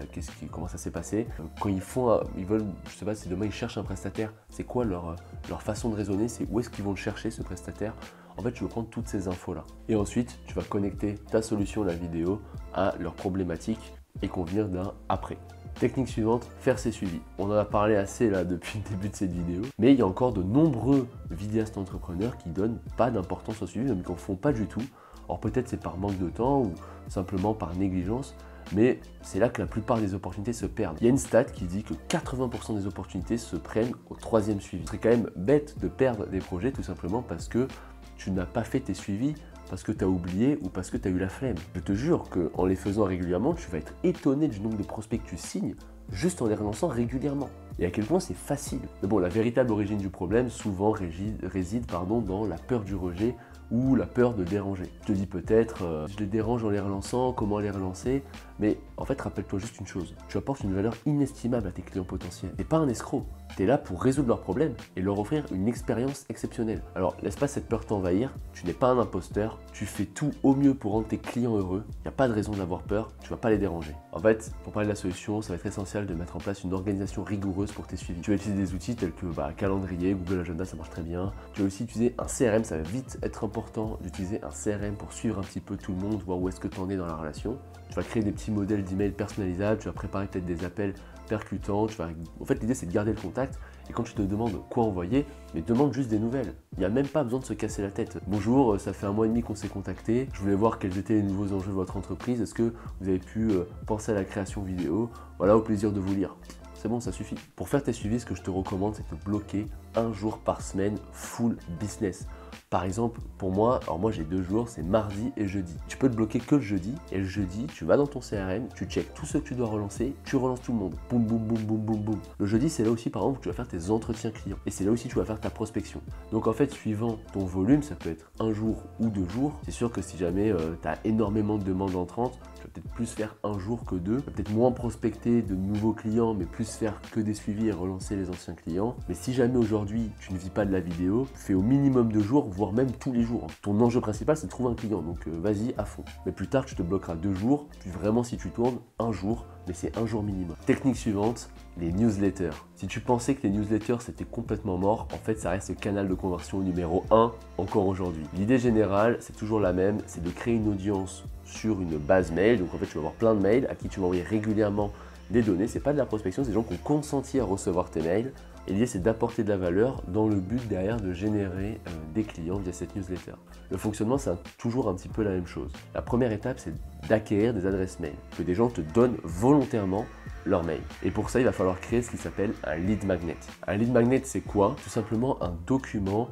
comment ça s'est passé euh, Quand ils font, ils veulent, je sais pas, si demain ils cherchent un prestataire, c'est quoi leur, euh, leur façon de raisonner C'est où est-ce qu'ils vont le chercher ce prestataire En fait, tu veux prendre toutes ces infos là. Et ensuite, tu vas connecter ta solution, la vidéo, à leur problématique et convenir d'un après. Technique suivante, faire ses suivis. On en a parlé assez là depuis le début de cette vidéo, mais il y a encore de nombreux vidéastes entrepreneurs qui donnent pas d'importance au suivi, même qui en font pas du tout. Or peut-être c'est par manque de temps ou simplement par négligence, mais c'est là que la plupart des opportunités se perdent. Il y a une stat qui dit que 80% des opportunités se prennent au troisième suivi. Ce serait quand même bête de perdre des projets tout simplement parce que tu n'as pas fait tes suivis parce que tu as oublié ou parce que tu as eu la flemme. Je te jure qu'en les faisant régulièrement, tu vas être étonné du nombre de prospects que tu signes juste en les relançant régulièrement. Et à quel point c'est facile. Mais bon, la véritable origine du problème souvent réside, pardon, dans la peur du rejet ou la peur de déranger. Je te dis peut-être, euh, je les dérange en les relançant, comment les relancer Mais en fait, rappelle-toi juste une chose, tu apportes une valeur inestimable à tes clients potentiels. Et pas un escroc. Tu es là pour résoudre leurs problèmes et leur offrir une expérience exceptionnelle. Alors, laisse pas cette peur t'envahir, tu n'es pas un imposteur, tu fais tout au mieux pour rendre tes clients heureux, il n'y a pas de raison d'avoir peur, tu vas pas les déranger. En fait, pour parler de la solution, ça va être essentiel de mettre en place une organisation rigoureuse pour tes suivis. Tu vas utiliser des outils tels que bah, calendrier, Google Agenda, ça marche très bien. Tu vas aussi utiliser un CRM, ça va vite être important d'utiliser un CRM pour suivre un petit peu tout le monde, voir où est-ce que tu en es dans la relation. Tu vas créer des petits modèles d'email personnalisables, tu vas préparer peut-être des appels vas... En fait, l'idée c'est de garder le contact. Et quand tu te demandes quoi envoyer, mais demande juste des nouvelles. Il n'y a même pas besoin de se casser la tête. Bonjour, ça fait un mois et demi qu'on s'est contacté. Je voulais voir quels étaient les nouveaux enjeux de votre entreprise. Est-ce que vous avez pu euh, penser à la création vidéo? Voilà, au plaisir de vous lire. C'est bon, ça suffit. Pour faire tes suivis, ce que je te recommande, c'est de bloquer un jour par semaine full business. Par exemple, pour moi, alors moi j'ai deux jours, c'est mardi et jeudi. Tu peux te bloquer que le jeudi, et le jeudi, tu vas dans ton CRM, tu checkes tout ce que tu dois relancer, tu relances tout le monde. Boum, boum, boum, boum, boum, boum. Le jeudi, c'est là aussi, par exemple, que tu vas faire tes entretiens clients. Et c'est là aussi que tu vas faire ta prospection. Donc en fait, suivant ton volume, ça peut être un jour ou deux jours. C'est sûr que si jamais euh, tu as énormément de demandes entrantes, plus faire un jour que deux. Peut-être moins prospecter de nouveaux clients, mais plus faire que des suivis et relancer les anciens clients. Mais si jamais aujourd'hui, tu ne vis pas de la vidéo, fais au minimum deux jours, voire même tous les jours. Ton enjeu principal, c'est de trouver un client, donc euh, vas-y à fond. Mais plus tard, tu te bloqueras deux jours, puis vraiment si tu tournes, un jour, mais c'est un jour minimum. Technique suivante, les newsletters. Si tu pensais que les newsletters c'était complètement mort, en fait ça reste le canal de conversion numéro 1 encore aujourd'hui. L'idée générale, c'est toujours la même, c'est de créer une audience sur une base mail. Donc en fait, tu vas avoir plein de mails à qui tu vas envoyer régulièrement des données. C'est pas de la prospection, c'est des gens qui ont consenti à recevoir tes mails. Et l'idée, c'est d'apporter de la valeur dans le but derrière de générer euh, des clients via cette newsletter. Le fonctionnement, c'est toujours un petit peu la même chose. La première étape, c'est d'acquérir des adresses mail, que des gens te donnent volontairement leur mail. Et pour ça, il va falloir créer ce qui s'appelle un lead magnet. Un lead magnet, c'est quoi? Tout simplement un document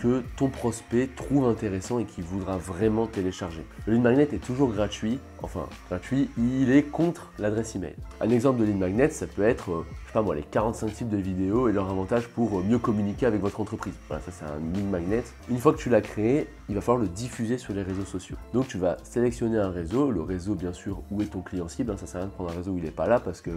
que ton prospect trouve intéressant et qui voudra vraiment télécharger. Le lead magnet est toujours gratuit, enfin gratuit, il est contre l'adresse email. Un exemple de lead magnet, ça peut être, euh, je sais pas moi, les 45 types de vidéos et leur avantage pour euh, mieux communiquer avec votre entreprise. Voilà, ça c'est un lead magnet. Une fois que tu l'as créé, il va falloir le diffuser sur les réseaux sociaux. Donc tu vas sélectionner un réseau, le réseau bien sûr où est ton client cible, hein, ça sert à rien de prendre un réseau où il n'est pas là parce que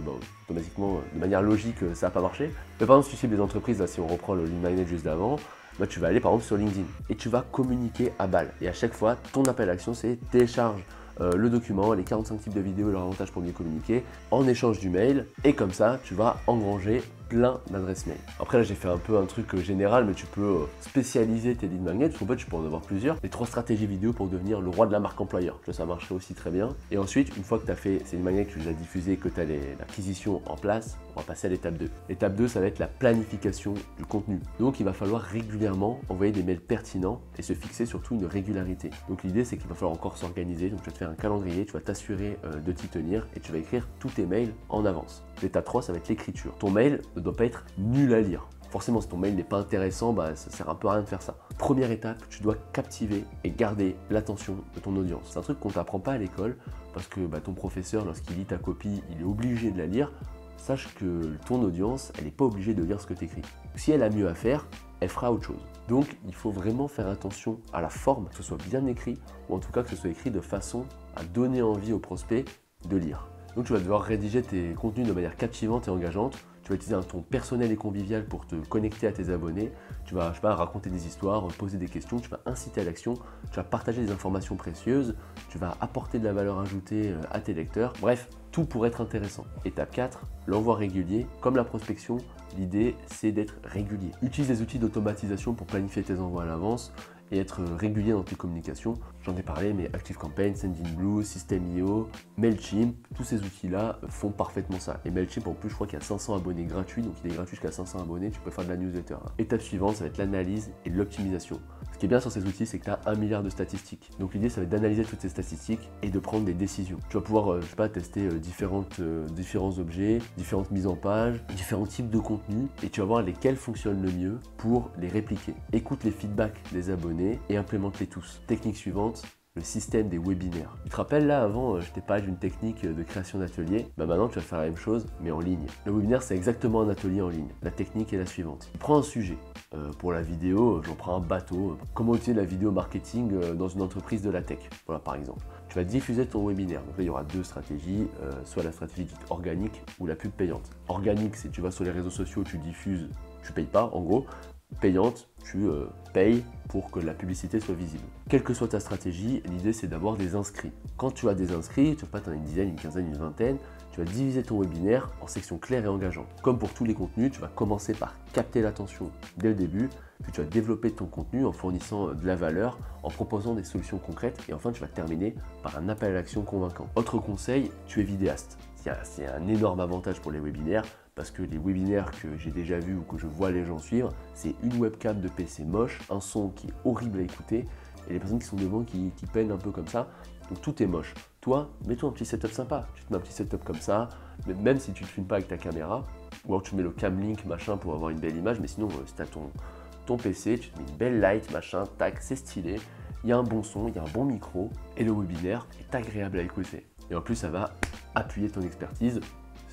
automatiquement, de manière logique, ça n'a pas marché. Mais par exemple, si tu cibles des entreprises, là, si on reprend le lead magnet juste d'avant, bah, tu vas aller par exemple sur LinkedIn et tu vas communiquer à balle. Et à chaque fois, ton appel à l'action, c'est télécharge euh, le document, les 45 types de vidéos et leur avantage pour mieux communiquer en échange du mail. Et comme ça, tu vas engranger plein d'adresses mail. Après là j'ai fait un peu un truc euh, général mais tu peux euh, spécialiser tes lead magnets, en fait tu peux en avoir plusieurs. Les trois stratégies vidéo pour devenir le roi de la marque employeur, ça marcherait aussi très bien. Et ensuite une fois que tu as fait ces lead magnets, que tu les as diffusés, que tu as l'acquisition en place, on va passer à l'étape 2. L'étape 2 ça va être la planification du contenu. Donc il va falloir régulièrement envoyer des mails pertinents et se fixer surtout une régularité. Donc l'idée c'est qu'il va falloir encore s'organiser, donc tu vas te faire un calendrier, tu vas t'assurer euh, de t'y tenir et tu vas écrire tous tes mails en avance. L'étape 3 ça va être l'écriture. Ton mail ne doit pas être nul à lire. Forcément, si ton mail n'est pas intéressant, bah, ça sert un peu à rien de faire ça. Première étape, tu dois captiver et garder l'attention de ton audience. C'est un truc qu'on t'apprend pas à l'école parce que bah, ton professeur, lorsqu'il lit ta copie, il est obligé de la lire. Sache que ton audience, elle n'est pas obligée de lire ce que tu écris. Si elle a mieux à faire, elle fera autre chose. Donc, il faut vraiment faire attention à la forme, que ce soit bien écrit ou en tout cas que ce soit écrit de façon à donner envie au prospect de lire. Donc, tu vas devoir rédiger tes contenus de manière captivante et engageante tu vas utiliser un ton personnel et convivial pour te connecter à tes abonnés, tu vas, je sais raconter des histoires, poser des questions, tu vas inciter à l'action, tu vas partager des informations précieuses, tu vas apporter de la valeur ajoutée euh, à tes lecteurs, bref, tout pour être intéressant. Étape 4, l'envoi régulier. Comme la prospection, l'idée c'est d'être régulier. Utilise les outils d'automatisation pour planifier tes envois à l'avance et être régulier dans tes communications. J'en ai parlé, mais ActiveCampaign, Sendinblue, System.io, MailChimp, tous ces outils-là font parfaitement ça. Et MailChimp, en plus, je crois qu'il y a 500 abonnés gratuits, donc il est gratuit jusqu'à 500 abonnés, tu peux faire de la newsletter. Étape suivante, ça va être l'analyse et l'optimisation. Ce qui est bien sur ces outils, c'est que tu as un milliard de statistiques. Donc l'idée, ça va être d'analyser toutes ces statistiques et de prendre des décisions. Tu vas pouvoir, euh, je sais pas, tester euh, différentes, euh, différents objets, différentes mises en page, différents types de contenus, et tu vas voir lesquels fonctionnent le mieux pour les répliquer. Écoute les feedbacks des abonnés et implémente-les tous. Technique suivante, système des webinaires. Tu te rappelles là avant, euh, je t'ai parlé d'une technique de création d'atelier. Bah maintenant, tu vas faire la même chose, mais en ligne. Le webinaire, c'est exactement un atelier en ligne. La technique est la suivante. Tu prends un sujet. Euh, pour la vidéo, j'en prends un bateau. Comment utiliser la vidéo marketing euh, dans une entreprise de la tech? Voilà, par exemple. Tu vas diffuser ton webinaire. Donc là, il y aura deux stratégies, soit la stratégie organique ou la pub payante. Organique, c'est tu vas sur les réseaux sociaux, tu diffuses, tu payes pas, en gros payante, tu euh, payes pour que la publicité soit visible. Quelle que soit ta stratégie, l'idée c'est d'avoir des inscrits. Quand tu as des inscrits, tu vas pas en une dizaine, une quinzaine, une vingtaine, tu vas diviser ton webinaire en sections claires et engageantes. Comme pour tous les contenus, tu vas commencer par capter l'attention dès le début, puis tu vas développer ton contenu en fournissant de la valeur, en proposant des solutions concrètes, et enfin tu vas terminer par un appel à l'action convaincant. Autre conseil, tu es vidéaste. C'est un énorme avantage pour les webinaires parce que les webinaires que j'ai déjà vus ou que je vois les gens suivre, c'est une webcam de PC moche, un son qui est horrible à écouter, et les personnes qui sont devant qui, peinent un peu comme ça. Donc tout est moche. Toi, mets-toi un petit setup sympa. Tu te mets un petit setup comme ça, même si tu ne filmes pas avec ta caméra, ou alors tu mets le cam link machin pour avoir une belle image, mais sinon, euh, si tu as ton, ton PC, tu te mets une belle light machin, tac, c'est stylé, il y a un bon son, il y a un bon micro, et le webinaire est agréable à écouter. Et en plus, ça va appuyer ton expertise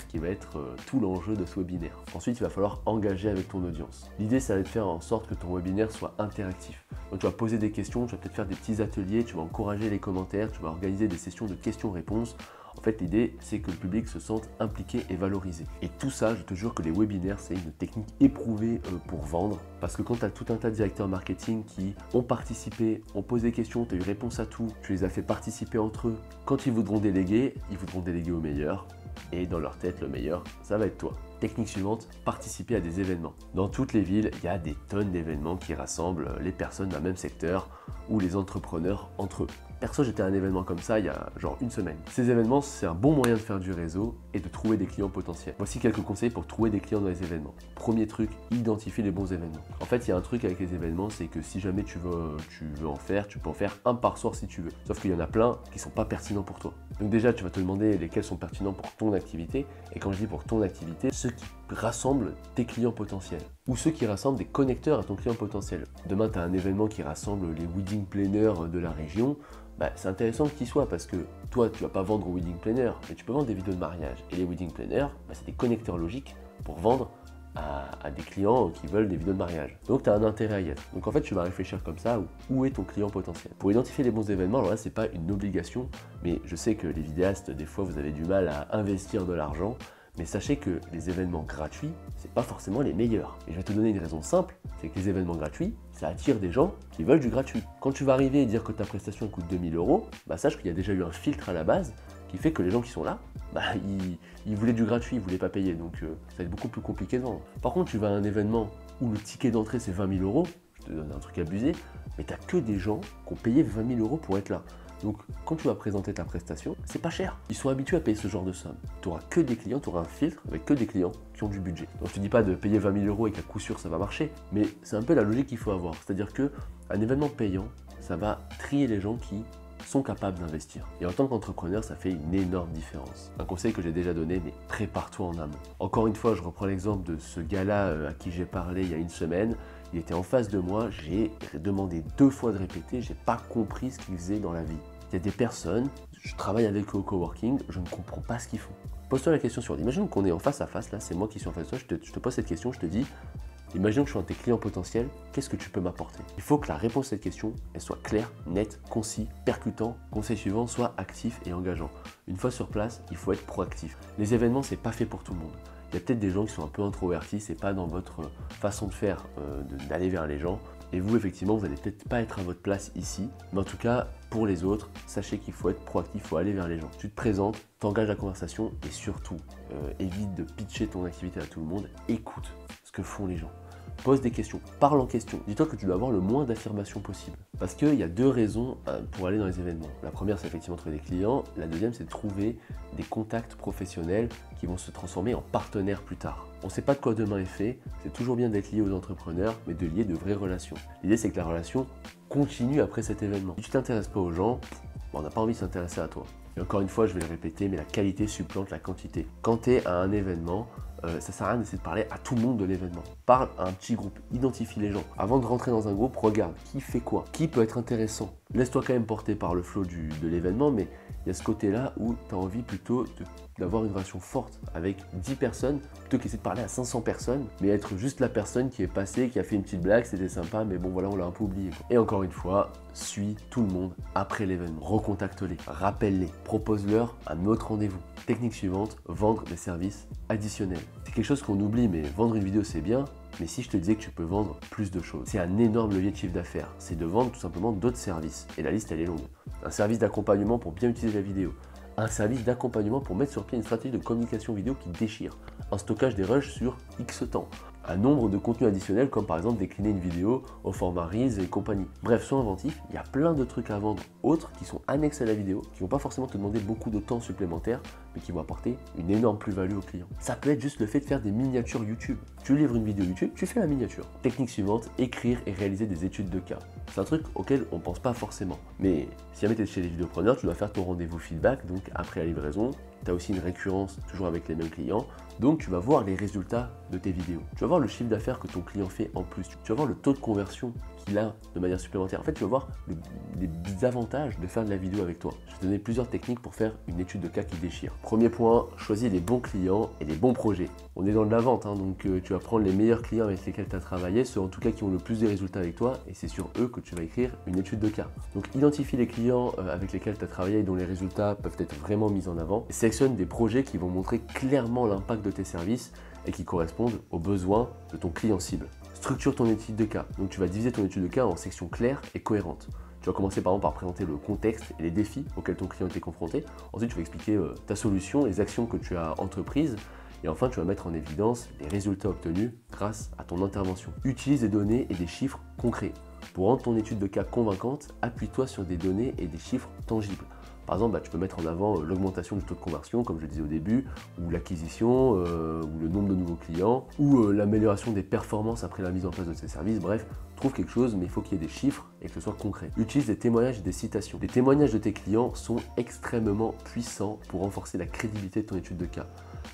qui va être euh, tout l'enjeu de ce webinaire. Ensuite, il va falloir engager avec ton audience. L'idée, ça va être de faire en sorte que ton webinaire soit interactif. Donc, tu vas poser des questions, tu vas peut-être faire des petits ateliers, tu vas encourager les commentaires, tu vas organiser des sessions de questions-réponses. En fait, l'idée, c'est que le public se sente impliqué et valorisé. Et tout ça, je te jure que les webinaires, c'est une technique éprouvée euh, pour vendre. Parce que quand tu as tout un tas de directeurs marketing qui ont participé, ont posé des questions, tu as eu réponse à tout, tu les as fait participer entre eux, quand ils voudront déléguer, ils voudront déléguer au meilleur et dans leur tête, le meilleur, ça va être toi. Technique suivante, participer à des événements. Dans toutes les villes, il y a des tonnes d'événements qui rassemblent les personnes d'un même secteur ou les entrepreneurs entre eux. Perso, j'étais à un événement comme ça il y a genre une semaine. Ces événements, c'est un bon moyen de faire du réseau et de trouver des clients potentiels. Voici quelques conseils pour trouver des clients dans les événements. Premier truc, identifie les bons événements. En fait, il y a un truc avec les événements, c'est que si jamais tu veux, en faire, tu peux en faire un par soir si tu veux. Sauf qu'il y en a plein qui sont pas pertinents pour toi. Donc déjà, tu vas te demander lesquels sont pertinents pour ton activité. Et quand je dis pour ton activité, ceux qui rassemblent tes clients potentiels ou ceux qui rassemblent des connecteurs à ton client potentiel. Demain, tu as un événement qui rassemble les wedding planners de la région. Bah, c'est intéressant que tu sois parce que toi, tu vas pas vendre au wedding planner, mais tu peux vendre des vidéos de mariage. Et les wedding planners, bah, c'est des connecteurs logiques pour vendre à, des clients qui veulent des vidéos de mariage. Donc tu as un intérêt à y être. Donc en fait, tu vas réfléchir comme ça, où, est ton client potentiel? Pour identifier les bons événements, alors là, c'est pas une obligation, mais je sais que les vidéastes, des fois, vous avez du mal à investir de l'argent. Mais sachez que les événements gratuits, c'est pas forcément les meilleurs. Et je vais te donner une raison simple, c'est que les événements gratuits, ça attire des gens qui veulent du gratuit. Quand tu vas arriver et dire que ta prestation coûte 2000 euros, bah sache qu'il y a déjà eu un filtre à la base qui fait que les gens qui sont là, bah, ils, voulaient du gratuit, ils voulaient pas payer. Donc euh, ça va être beaucoup plus compliqué de vendre. Par contre, tu vas à un événement où le ticket d'entrée c'est 20 000 euros, je te donne un truc abusé, mais tu n'as que des gens qui ont payé 20 000 euros pour être là. Donc, quand tu vas présenter ta prestation, c'est pas cher. Ils sont habitués à payer ce genre de somme. Tu n'auras que des clients, tu auras un filtre avec que des clients qui ont du budget. Donc, je te dis pas de payer 20 000 euros et qu'à coup sûr ça va marcher, mais c'est un peu la logique qu'il faut avoir. C'est-à-dire que un événement payant, ça va trier les gens qui sont capables d'investir. Et en tant qu'entrepreneur, ça fait une énorme différence. Un conseil que j'ai déjà donné, mais prépare-toi en amont. Encore une fois, je reprends l'exemple de ce gars-là euh, à qui j'ai parlé il y a une semaine. Il était en face de moi, j'ai demandé deux fois de répéter, j'ai pas compris ce qu'il faisait dans la vie. Il y a des personnes, je travaille avec eux au coworking, je ne comprends pas ce qu'ils font. Pose-toi la question sur Imagine qu'on est en face à face, là, c'est moi qui suis en face de toi, je te, pose cette question, je te dis, Imaginons que je suis un de tes clients potentiels, qu'est-ce que tu peux m'apporter? Il faut que la réponse à cette question elle soit claire, nette, concis, percutant. Conseil suivant, soit actif et engageant. Une fois sur place, il faut être proactif. Les événements, c'est pas fait pour tout le monde. Il y a peut-être des gens qui sont un peu introvertis, c'est pas dans votre façon de faire euh, d'aller vers les gens. Et vous, effectivement, vous n'allez peut-être pas être à votre place ici, mais en tout cas, pour les autres, sachez qu'il faut être proactif, il faut aller vers les gens. Tu te présentes, t'engages la conversation et surtout, euh, évite de pitcher ton activité à tout le monde, écoute ce que font les gens. Pose des questions, parle en question. Dis-toi que tu dois avoir le moins d'affirmations possible. Parce qu'il y a deux raisons euh, pour aller dans les événements. La première, c'est effectivement trouver des clients. La deuxième, c'est trouver des contacts professionnels qui vont se transformer en partenaires plus tard. On ne sait pas de quoi demain est fait. C'est toujours bien d'être lié aux entrepreneurs, mais de lier de vraies relations. L'idée, c'est que la relation continue après cet événement. Si tu t'intéresses pas aux gens, on n'a pas envie de s'intéresser à toi. Et encore une fois, je vais le répéter, mais la qualité supplante la quantité. Quand tu es à un événement, euh, ça sert à rien d'essayer de parler à tout le monde de l'événement. Parle à un petit groupe, identifie les gens. Avant de rentrer dans un groupe, regarde qui fait quoi, qui peut être intéressant. Laisse-toi quand même porter par le flot de l'événement, mais il y a ce côté-là où tu as envie plutôt d'avoir une relation forte avec 10 personnes plutôt qu'essayer de parler à 500 personnes, mais être juste la personne qui est passée, qui a fait une petite blague, c'était sympa, mais bon voilà, on l'a un peu oublié. Et encore une fois, suis tout le monde après l'événement. Recontacte-les, rappelle-les, propose-leur un autre rendez-vous. Technique suivante, vendre des services additionnels. C'est quelque chose qu'on oublie, mais vendre une vidéo c'est bien, mais si je te disais que tu peux vendre plus de choses, c'est un énorme levier de chiffre d'affaires. C'est de vendre tout simplement d'autres services. Et la liste, elle est longue. Un service d'accompagnement pour bien utiliser la vidéo. Un service d'accompagnement pour mettre sur pied une stratégie de communication vidéo qui déchire. Un stockage des rushs sur X temps un nombre de contenus additionnels comme par exemple décliner une vidéo au format Reels et compagnie. Bref, sois inventif, il y a plein de trucs à vendre autres qui sont annexes à la vidéo, qui vont pas forcément te demander beaucoup de temps supplémentaire, mais qui vont apporter une énorme plus-value au client. Ça peut être juste le fait de faire des miniatures YouTube. Tu livres une vidéo YouTube, tu fais la miniature. Technique suivante, écrire et réaliser des études de cas. C'est un truc auquel on pense pas forcément. Mais si jamais tu es chez les vidéopreneurs, tu dois faire ton rendez-vous feedback, donc après la livraison, tu as aussi une récurrence toujours avec les mêmes clients. Donc tu vas voir les résultats de tes vidéos. Tu vas voir le chiffre d'affaires que ton client fait en plus. Tu vas voir le taux de conversion qu'il a de manière supplémentaire. En fait, tu vas voir les avantages de faire de la vidéo avec toi. Je vais te donner plusieurs techniques pour faire une étude de cas qui déchire. Premier point, choisis les bons clients et les bons projets. On est dans de la vente, hein, donc euh, tu vas prendre les meilleurs clients avec lesquels tu as travaillé, ceux en tout cas qui ont le plus de résultats avec toi, et c'est sur eux que tu vas écrire une étude de cas. Donc identifie les clients euh, avec lesquels tu as travaillé et dont les résultats peuvent être vraiment mis en avant, sélectionne des projets qui vont montrer clairement l'impact de tes services et qui correspondent aux besoins de ton client cible. Structure ton étude de cas. Donc tu vas diviser ton étude de cas en sections claires et cohérentes. Tu vas commencer par exemple par présenter le contexte et les défis auxquels ton client était confronté. Ensuite, tu vas expliquer euh, ta solution, les actions que tu as entreprises. Et enfin, tu vas mettre en évidence les résultats obtenus grâce à ton intervention. Utilise des données et des chiffres concrets. Pour rendre ton étude de cas convaincante, appuie-toi sur des données et des chiffres tangibles. Par exemple, bah, tu peux mettre en avant euh, l'augmentation du taux de conversion, comme je le disais au début, ou l'acquisition, euh, ou le nombre de nouveaux clients, ou euh, l'amélioration des performances après la mise en place de ces services. Bref, trouve quelque chose, mais il faut qu'il y ait des chiffres et que ce soit concret. Utilise des témoignages et des citations. Les témoignages de tes clients sont extrêmement puissants pour renforcer la crédibilité de ton étude de cas.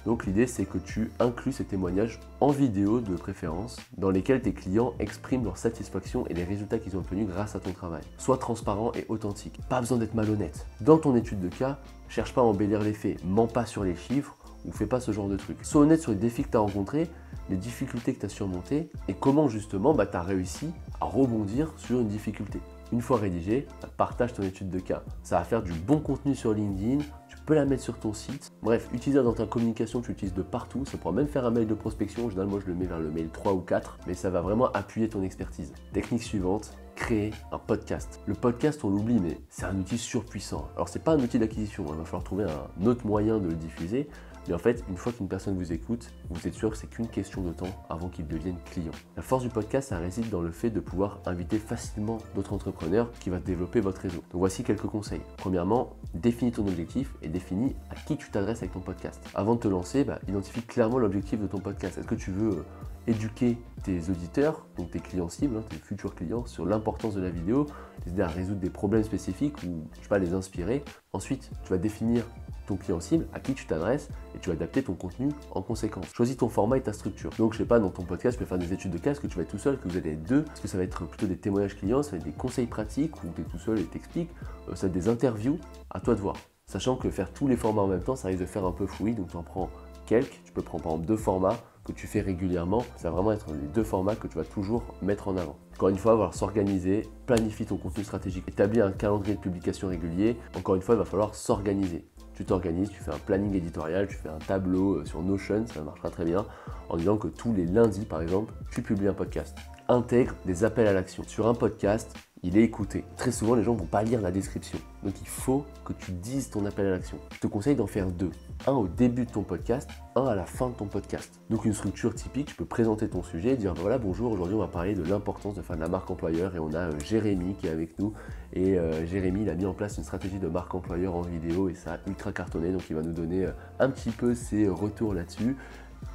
Donc l'idée c'est que tu inclus ces témoignages en vidéo de préférence dans lesquels tes clients expriment leur satisfaction et les résultats qu'ils ont obtenus grâce à ton travail. Sois transparent et authentique. Pas besoin d'être malhonnête. Dans ton étude de cas, cherche pas à embellir les faits, mens pas sur les chiffres ou fais pas ce genre de trucs. Sois honnête sur les défis que tu as rencontrés, les difficultés que tu as surmontées et comment justement bah, tu as réussi à rebondir sur une difficulté. Une fois rédigé, bah, partage ton étude de cas. Ça va faire du bon contenu sur LinkedIn, peux la mettre sur ton site. Bref, utilise dans ta communication, tu l'utilises de partout. Ça pourra même faire un mail de prospection. En général, moi, je le mets vers le mail 3 ou 4, mais ça va vraiment appuyer ton expertise. Technique suivante, créer un podcast. Le podcast, on l'oublie, mais c'est un outil surpuissant. Alors, c'est pas un outil d'acquisition. Il va falloir trouver un autre moyen de le diffuser. Mais en fait, une fois qu'une personne vous écoute, vous êtes sûr que c'est qu'une question de temps avant qu'il devienne client. La force du podcast, ça réside dans le fait de pouvoir inviter facilement d'autres entrepreneurs qui va développer votre réseau. Donc voici quelques conseils. Premièrement, définis ton objectif et définis à qui tu t'adresses avec ton podcast. Avant de te lancer, bah, identifie clairement l'objectif de ton podcast. Est-ce que tu veux euh, éduquer tes auditeurs, donc tes clients cibles, hein, tes futurs clients, sur l'importance de la vidéo, les aider à résoudre des problèmes spécifiques ou je sais pas, les inspirer? Ensuite, tu vas définir ton client cible, à qui tu t'adresses, et tu vas adapter ton contenu en conséquence. Choisis ton format et ta structure. Donc, je sais pas, dans ton podcast, tu peux faire des études de cas, est-ce que tu vas être tout seul, que vous allez être deux, est-ce que ça va être plutôt des témoignages clients, ça va être des conseils pratiques, ou tu es tout seul et t'expliques, euh, ça va être des interviews, à toi de voir. Sachant que faire tous les formats en même temps, ça risque de faire un peu fouillis, donc tu en prends quelques, tu peux prendre par exemple deux formats, que tu fais régulièrement, ça va vraiment être les deux formats que tu vas toujours mettre en avant. Encore une fois, il va falloir s'organiser, planifie ton contenu stratégique, établir un calendrier de publication régulier. Encore une fois, il va falloir s'organiser tu t'organises, tu fais un planning éditorial, tu fais un tableau euh, sur Notion, ça marchera très bien, en disant que tous les lundis, par exemple, tu publies un podcast. Intègre des appels à l'action. Sur un podcast, il est écouté. Très souvent, les gens ne vont pas lire la description. Donc, il faut que tu dises ton appel à l'action. Je te conseille d'en faire deux. Un au début de ton podcast, un à la fin de ton podcast. Donc, une structure typique, tu peux présenter ton sujet et dire voilà, bonjour, aujourd'hui, on va parler de l'importance de faire de la marque employeur. Et on a euh, Jérémy qui est avec nous. Et euh, Jérémy, il a mis en place une stratégie de marque employeur en vidéo et ça a ultra cartonné. Donc, il va nous donner euh, un petit peu ses retours là-dessus.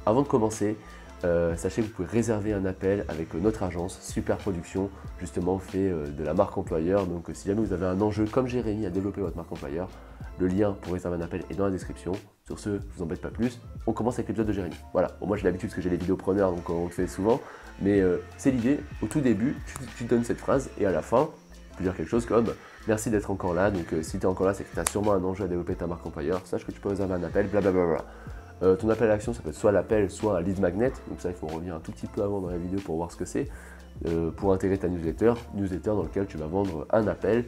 Avant de commencer, euh, sachez que vous pouvez réserver un appel avec notre agence Super Production, justement fait de la marque employeur. Donc si jamais vous avez un enjeu comme Jérémy à développer votre marque employeur, le lien pour réserver un appel est dans la description. Sur ce, je vous embête pas plus. On commence avec l'épisode de Jérémy. Voilà, moi j'ai l'habitude parce que j'ai les vidéopreneurs, donc on le fait souvent. Mais c'est l'idée, au tout début, tu, donnes cette phrase et à la fin, tu peux dire quelque chose comme Merci d'être encore là. Donc, si tu es encore là, c'est que tu as sûrement un enjeu à développer ta marque employeur. Sache que tu peux réserver un appel, blablabla. Euh, ton appel à l'action, ça peut être soit l'appel, soit un lead magnet. Donc ça, il faut revenir un tout petit peu avant dans la vidéo pour voir ce que c'est. Euh, pour intégrer ta newsletter, newsletter dans lequel tu vas vendre un appel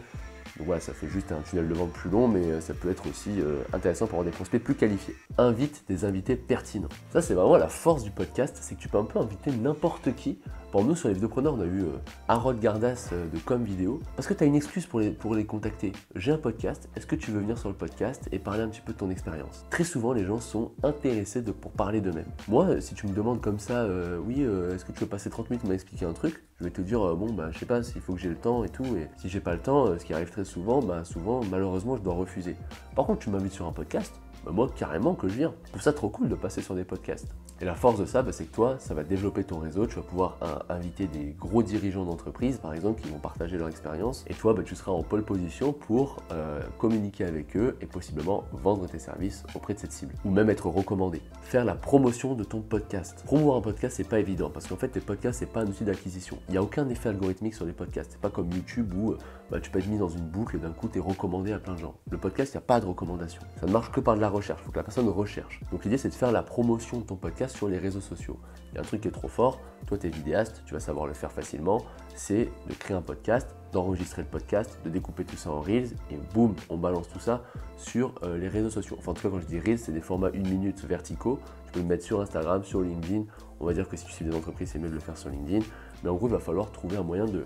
donc voilà, ça fait juste un tunnel de vente plus long, mais euh, ça peut être aussi euh, intéressant pour avoir des prospects plus qualifiés. Invite des invités pertinents. Ça, c'est vraiment la force du podcast, c'est que tu peux un peu inviter n'importe qui. Pour nous, sur les vidéopreneurs, on a eu euh, Harold Gardas de Com Vidéo, parce que tu as une excuse pour les, contacter? J'ai un podcast, est-ce que tu veux venir sur le podcast et parler un petit peu de ton expérience? Très souvent, les gens sont intéressés pour parler d'eux-mêmes. Moi, si tu me demandes comme ça, oui, est-ce que tu veux passer 30 minutes m'expliquer un truc? Je vais te dire, bon, bah, je sais pas, s'il faut que j'ai le temps et tout, et si j'ai pas le temps, ce qui arrive très souvent, bah souvent, malheureusement, je dois refuser. Par contre, tu m'invites sur un podcast, bah moi, carrément que je viens. Je trouve ça trop cool de passer sur des podcasts. Et la force de ça, bah, c'est que toi, ça va développer ton réseau. Tu vas pouvoir inviter des gros dirigeants d'entreprise, par exemple, qui vont partager leur expérience. Et toi, bah, tu seras en pole position pour euh, communiquer avec eux et possiblement vendre tes services auprès de cette cible. Ou même être recommandé. Faire la promotion de ton podcast. Promouvoir un podcast, c'est pas évident parce qu'en fait, tes podcasts, c'est pas un outil d'acquisition. Il n'y a aucun effet algorithmique sur les podcasts. C'est pas comme YouTube où bah, tu peux être mis dans une boucle et d'un coup, tu es recommandé à plein de gens. Le podcast, il n'y a pas de recommandation. Ça ne marche que par de la recherche. Il faut que la personne recherche. Donc l'idée, c'est de faire la promotion de ton podcast sur les réseaux sociaux. Il y a un truc qui est trop fort. Toi, tu es vidéaste, tu vas savoir le faire facilement. C'est de créer un podcast, d'enregistrer le podcast, de découper tout ça en Reels et boum, on balance tout ça sur euh, les réseaux sociaux. Enfin, en tout cas, quand je dis Reels, c'est des formats une minute verticaux. Tu peux le mettre sur Instagram, sur LinkedIn. On va dire que si tu suis des entreprises, c'est mieux de le faire sur LinkedIn. Mais en gros, il va falloir trouver un moyen de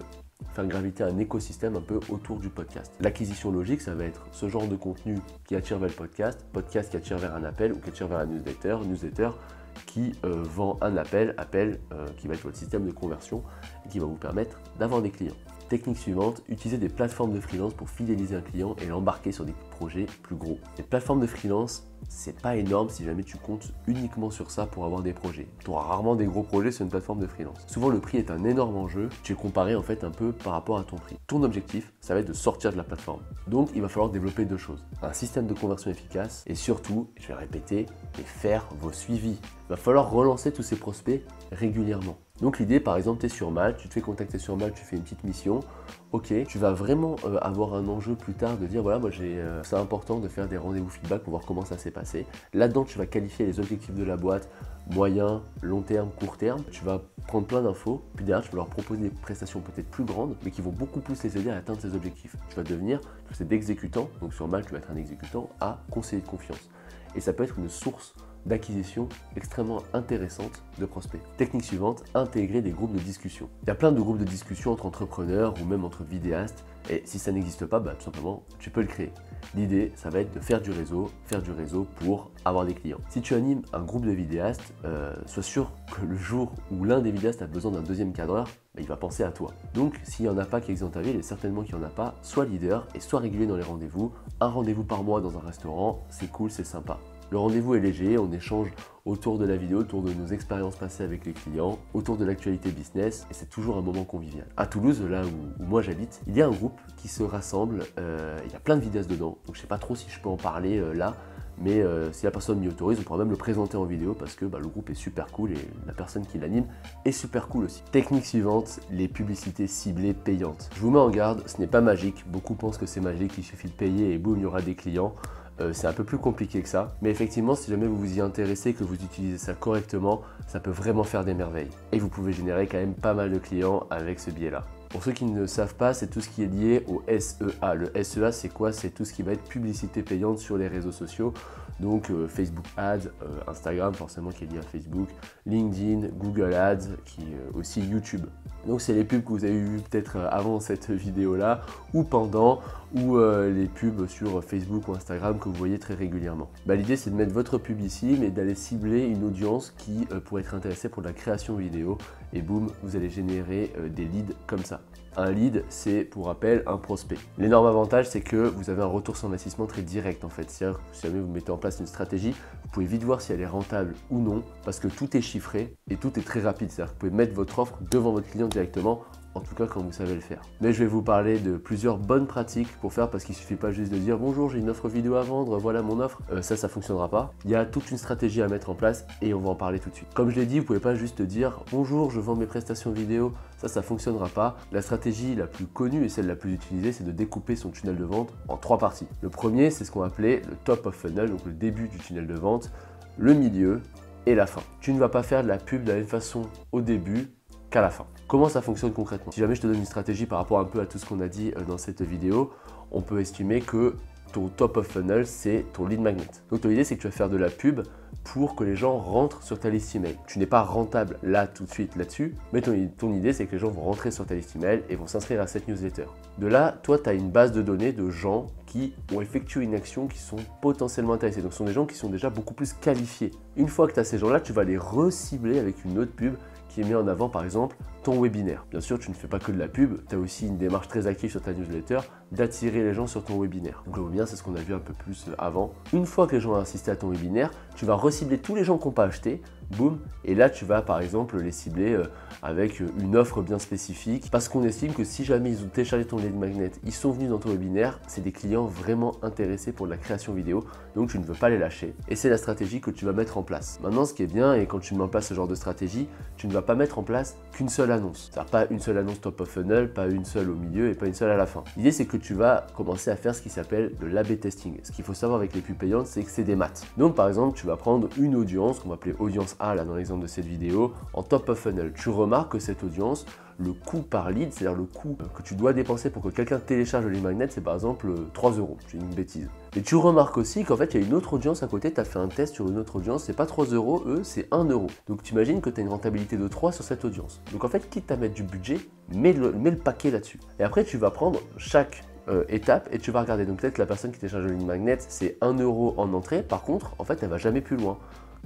faire graviter un écosystème un peu autour du podcast. L'acquisition logique, ça va être ce genre de contenu qui attire vers le podcast, podcast qui attire vers un appel ou qui attire vers un newsletter, newsletter qui euh, vend un appel, appel euh, qui va être votre système de conversion et qui va vous permettre d'avoir des clients. Technique suivante, utiliser des plateformes de freelance pour fidéliser un client et l'embarquer sur des projets plus gros. Les plateformes de freelance, c'est pas énorme si jamais tu comptes uniquement sur ça pour avoir des projets. Tu auras rarement des gros projets sur une plateforme de freelance. Souvent le prix est un énorme enjeu, tu es comparé en fait un peu par rapport à ton prix. Ton objectif, ça va être de sortir de la plateforme. Donc il va falloir développer deux choses. Un système de conversion efficace et surtout, je vais répéter, et faire vos suivis. Il va falloir relancer tous ces prospects régulièrement. Donc l'idée, par exemple, tu es sur Malte, tu te fais contacter sur Malte, tu fais une petite mission, ok, tu vas vraiment euh, avoir un enjeu plus tard de dire, voilà, moi j'ai, euh, c'est important de faire des rendez-vous feedback pour voir comment ça s'est passé. Là-dedans, tu vas qualifier les objectifs de la boîte, moyen, long terme, court terme. Tu vas prendre plein d'infos, puis derrière, tu vas leur proposer des prestations peut-être plus grandes, mais qui vont beaucoup plus les aider à atteindre ces objectifs. Tu vas devenir, tu sais, d'exécutant, donc sur Malte, tu vas être un exécutant, à conseiller de confiance. Et ça peut être une source d'acquisition extrêmement intéressante de prospects. Technique suivante, intégrer des groupes de discussion. Il y a plein de groupes de discussion entre entrepreneurs ou même entre vidéastes, et si ça n'existe pas, bah, tout simplement, tu peux le créer. L'idée, ça va être de faire du réseau, faire du réseau pour avoir des clients. Si tu animes un groupe de vidéastes, euh, sois sûr que le jour où l'un des vidéastes a besoin d'un deuxième cadreur, bah, il va penser à toi. Donc, s'il n'y en a pas qui existent dans ta ville, et certainement qu'il n'y en a pas, sois leader et sois régulier dans les rendez-vous. Un rendez-vous par mois dans un restaurant, c'est cool, c'est sympa. Le rendez-vous est léger, on échange autour de la vidéo, autour de nos expériences passées avec les clients, autour de l'actualité business, et c'est toujours un moment convivial. À Toulouse, là où, moi j'habite, il y a un groupe qui se rassemble, euh, il y a plein de vidéastes dedans, donc je sais pas trop si je peux en parler euh, là, mais euh, si la personne m'y autorise, on pourra même le présenter en vidéo parce que bah, le groupe est super cool et la personne qui l'anime est super cool aussi. Technique suivante, les publicités ciblées payantes. Je vous mets en garde, ce n'est pas magique. Beaucoup pensent que c'est magique, il suffit de payer et boum, il y aura des clients. Euh, c'est un peu plus compliqué que ça. Mais effectivement, si jamais vous vous y intéressez, que vous utilisez ça correctement, ça peut vraiment faire des merveilles. Et vous pouvez générer quand même pas mal de clients avec ce biais-là. Pour ceux qui ne savent pas, c'est tout ce qui est lié au SEA. Le SEA, c'est quoi? C'est tout ce qui va être publicité payante sur les réseaux sociaux. Donc euh, Facebook Ads, euh, Instagram forcément qui est lié à Facebook, LinkedIn, Google Ads, qui est aussi YouTube. Donc c'est les pubs que vous avez vues peut-être avant cette vidéo là, ou pendant, ou euh, les pubs sur Facebook ou Instagram que vous voyez très régulièrement. Bah, l'idée c'est de mettre votre pub ici, mais d'aller cibler une audience qui pourrait être intéressée pour la création vidéo et boum, vous allez générer euh, des leads comme ça. Un lead, c'est pour rappel un prospect. L'énorme avantage, c'est que vous avez un retour sur investissement très direct en fait. C'est-à-dire si jamais vous mettez en place une stratégie, vous pouvez vite voir si elle est rentable ou non parce que tout est chiffré et tout est très rapide. C'est-à-dire que vous pouvez mettre votre offre devant votre client directement en tout cas quand vous savez le faire. Mais je vais vous parler de plusieurs bonnes pratiques pour faire parce qu'il suffit pas juste de dire bonjour j'ai une offre vidéo à vendre, voilà mon offre, euh, ça ça fonctionnera pas. Il y a toute une stratégie à mettre en place et on va en parler tout de suite. Comme je l'ai dit, vous pouvez pas juste dire bonjour je vends mes prestations vidéo, ça ça fonctionnera pas. La stratégie la plus connue et celle la plus utilisée c'est de découper son tunnel de vente en trois parties. Le premier c'est ce qu'on appelait le top of funnel, donc le début du tunnel de vente, le milieu et la fin. Tu ne vas pas faire de la pub de la même façon au début qu'à la fin. Comment ça fonctionne concrètement Si jamais je te donne une stratégie par rapport un peu à tout ce qu'on a dit euh, dans cette vidéo, on peut estimer que ton top of funnel, c'est ton lead magnet. Donc ton idée, c'est que tu vas faire de la pub pour que les gens rentrent sur ta liste email. Tu n'es pas rentable là tout de suite là-dessus, mais ton, idée, c'est que les gens vont rentrer sur ta liste email et vont s'inscrire à cette newsletter. De là, toi, tu as une base de données de gens qui ont effectué une action qui sont potentiellement intéressés. Donc ce sont des gens qui sont déjà beaucoup plus qualifiés. Une fois que tu as ces gens-là, tu vas les recibler avec une autre pub qui est mis en avant par exemple ton webinaire. Bien sûr, tu ne fais pas que de la pub, tu as aussi une démarche très active sur ta newsletter d'attirer les gens sur ton webinaire. Donc le webinaire, c'est ce qu'on a vu un peu plus euh, avant. Une fois que les gens ont assisté à ton webinaire, tu vas recibler tous les gens qui n'ont pas acheté, boum, et là tu vas par exemple les cibler euh, avec euh, une offre bien spécifique parce qu'on estime que si jamais ils ont téléchargé ton lead magnet, ils sont venus dans ton webinaire, c'est des clients vraiment intéressés pour la création vidéo, donc tu ne veux pas les lâcher. Et c'est la stratégie que tu vas mettre en place. Maintenant, ce qui est bien, et quand tu mets en place ce genre de stratégie, tu ne vas pas mettre en place qu'une seule C'est-à-dire pas une seule annonce top of funnel, pas une seule au milieu et pas une seule à la fin. L'idée, c'est que tu vas commencer à faire ce qui s'appelle de l'AB testing. Ce qu'il faut savoir avec les pubs payantes, c'est que c'est des maths. Donc, par exemple, tu vas prendre une audience, qu'on va appeler audience A là dans l'exemple de cette vidéo, en top of funnel. Tu remarques que cette audience, le coût par lead, c'est-à-dire le coût que tu dois dépenser pour que quelqu'un télécharge le lead magnet, c'est par exemple 3 euros. C'est une bêtise. Et tu remarques aussi qu'en fait, il y a une autre audience à côté, tu as fait un test sur une autre audience, c'est pas 3 euros, eux, c'est 1 euro. Donc tu imagines que tu as une rentabilité de 3 sur cette audience. Donc en fait, quitte à mettre du budget, mets le, mets le paquet là-dessus. Et après, tu vas prendre chaque euh, étape et tu vas regarder. Donc peut-être la personne qui télécharge le lead magnet, c'est 1 euro en entrée. Par contre, en fait, elle va jamais plus loin.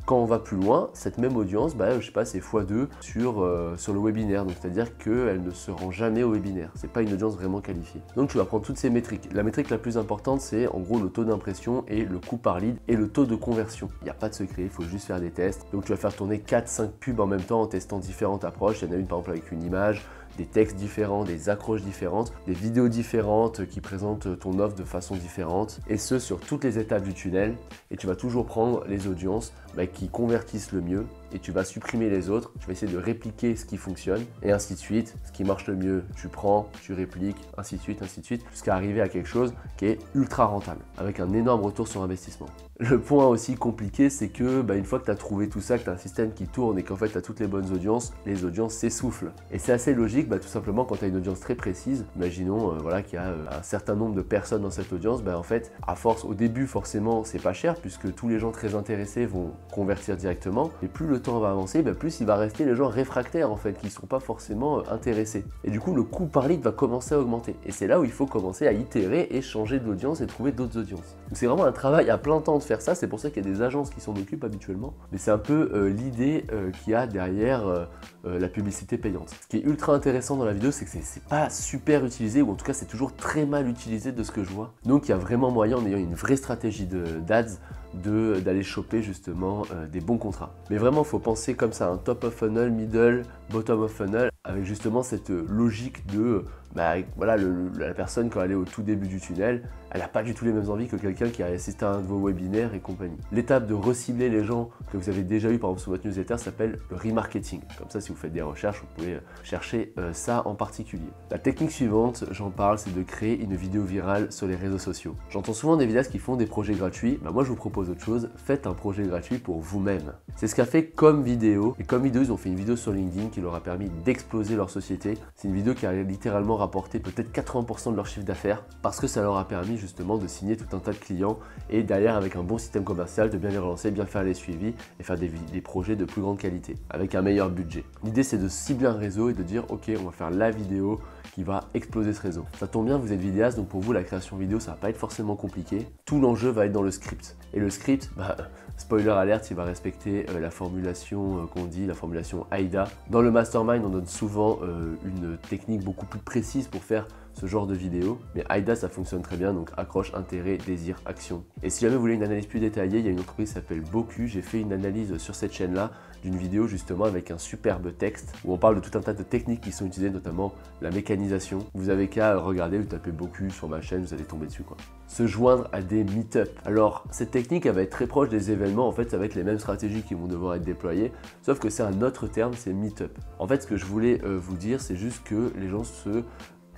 Quand on va plus loin, cette même audience, bah, je sais pas, c'est x2 sur, euh, sur le webinaire. Donc c'est-à-dire qu'elle ne se rend jamais au webinaire. C'est pas une audience vraiment qualifiée. Donc tu vas prendre toutes ces métriques. La métrique la plus importante, c'est en gros le taux d'impression et le coût par lead et le taux de conversion. Il n'y a pas de secret, il faut juste faire des tests. Donc tu vas faire tourner 4-5 pubs en même temps en testant différentes approches. Il y en a une par exemple avec une image, des textes différents, des accroches différentes, des vidéos différentes qui présentent ton offre de façon différente, et ce sur toutes les étapes du tunnel. Et tu vas toujours prendre les audiences bah, qui convertissent le mieux et tu vas supprimer les autres, tu vas essayer de répliquer ce qui fonctionne et ainsi de suite. Ce qui marche le mieux, tu prends, tu répliques, ainsi de suite, ainsi de suite, jusqu'à arriver à quelque chose qui est ultra rentable, avec un énorme retour sur investissement. Le point aussi compliqué, c'est que bah, une fois que tu as trouvé tout ça, que tu as un système qui tourne et qu'en fait tu as toutes les bonnes audiences, les audiences s'essoufflent. Et c'est assez logique, bah, tout simplement quand tu as une audience très précise, imaginons euh, voilà, qu'il y a euh, un certain nombre de personnes dans cette audience, bah, en fait, à force, au début forcément c'est pas cher puisque tous les gens très intéressés vont convertir directement, et plus le temps va avancer, bah, plus il va rester les gens réfractaires en fait, qui ne sont pas forcément euh, intéressés. Et du coup, le coût par lead va commencer à augmenter. Et c'est là où il faut commencer à itérer et changer d'audience et trouver d'autres audiences. C'est vraiment un travail à plein temps de faire ça. C'est pour ça qu'il y a des agences qui s'en occupent habituellement. Mais c'est un peu euh, l'idée euh, qu'il y a derrière la publicité payante. Ce qui est ultra intéressant dans la vidéo, c'est que c'est pas super utilisé, ou en tout cas c'est toujours très mal utilisé de ce que je vois. Donc il y a vraiment moyen, en ayant une vraie stratégie d'ads, d'aller choper justement euh, des bons contrats. Mais vraiment, il faut penser comme ça, un top of funnel, middle, bottom of funnel, avec justement cette logique de bah, voilà, la personne quand elle est au tout début du tunnel, elle n'a pas du tout les mêmes envies que quelqu'un qui a assisté à un de vos webinaires et compagnie. L'étape de recibler les gens que vous avez déjà eu par exemple sur votre newsletter s'appelle le remarketing. Comme ça, si vous faites des recherches, vous pouvez euh, chercher euh, ça en particulier. La technique suivante, j'en parle, c'est de créer une vidéo virale sur les réseaux sociaux. J'entends souvent des vidéastes qui font des projets gratuits. Bah, moi, je vous propose autre chose. Faites un projet gratuit pour vous-même. C'est ce qu'a fait Comme Vidéo. Et Comme Vidéo, ils ont fait une vidéo sur LinkedIn qui leur a permis d'exploser leur société. C'est une vidéo qui a littéralement rapporté peut-être 80% de leur chiffre d'affaires parce que ça leur a permis justement de signer tout un tas de clients et derrière avec un bon système commercial de bien les relancer, bien faire les suivis et faire des, projets de plus grande qualité avec un meilleur budget. L'idée c'est de cibler un réseau et de dire ok on va faire la vidéo qui va exploser ce réseau. Ça tombe bien, vous êtes vidéaste, donc pour vous, la création vidéo, ça va pas être forcément compliqué. Tout l'enjeu va être dans le script. Et le script, bah, spoiler alert, il va respecter euh, la formulation euh, qu'on dit, la formulation AIDA. Dans le mastermind, on donne souvent euh, une technique beaucoup plus précise pour faire ce genre de vidéo. Mais AIDA, ça fonctionne très bien, donc accroche, intérêt, désir, action. Et si jamais vous voulez une analyse plus détaillée, il y a une entreprise qui s'appelle Boku. J'ai fait une analyse sur cette chaîne-là d'une vidéo justement avec un superbe texte où on parle de tout un tas de techniques qui sont utilisées, notamment la mécanisation. Vous avez qu'à regarder, vous tapez Boku sur ma chaîne, vous allez tomber dessus quoi. Se joindre à des meet-up. Alors cette technique, elle va être très proche des événements. En fait, ça va être les mêmes stratégies qui vont devoir être déployées, sauf que c'est un autre terme, c'est meet-up. En fait, ce que je voulais euh, vous dire, c'est juste que les gens se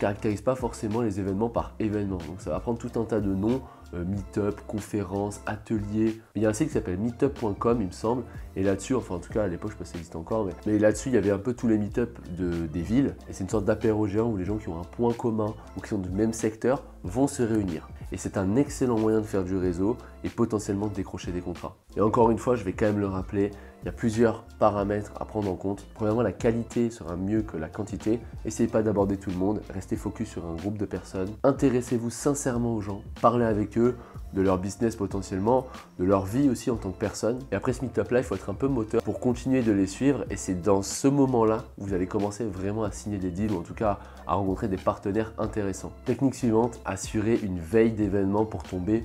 caractérise pas forcément les événements par événement. Donc ça va prendre tout un tas de noms, euh, meetup, conférences, ateliers. Il y a un site qui s'appelle meetup.com il me semble, et là-dessus, enfin en tout cas à l'époque je sais pas si ça existe encore, mais, là-dessus il y avait un peu tous les meetups de, des villes, et c'est une sorte d'apéro géant où les gens qui ont un point commun ou qui sont du même secteur vont se réunir. Et c'est un excellent moyen de faire du réseau et potentiellement de décrocher des contrats. Et encore une fois, je vais quand même le rappeler, il y a plusieurs paramètres à prendre en compte. Premièrement, la qualité sera mieux que la quantité. Essayez pas d'aborder tout le monde, restez focus sur un groupe de personnes. Intéressez-vous sincèrement aux gens, parlez avec eux de leur business potentiellement, de leur vie aussi en tant que personne. Et après ce meetup là, il faut être un peu moteur pour continuer de les suivre. Et c'est dans ce moment-là que vous allez commencer vraiment à signer des deals ou en tout cas à rencontrer des partenaires intéressants. Technique suivante, assurer une veille d'événement pour tomber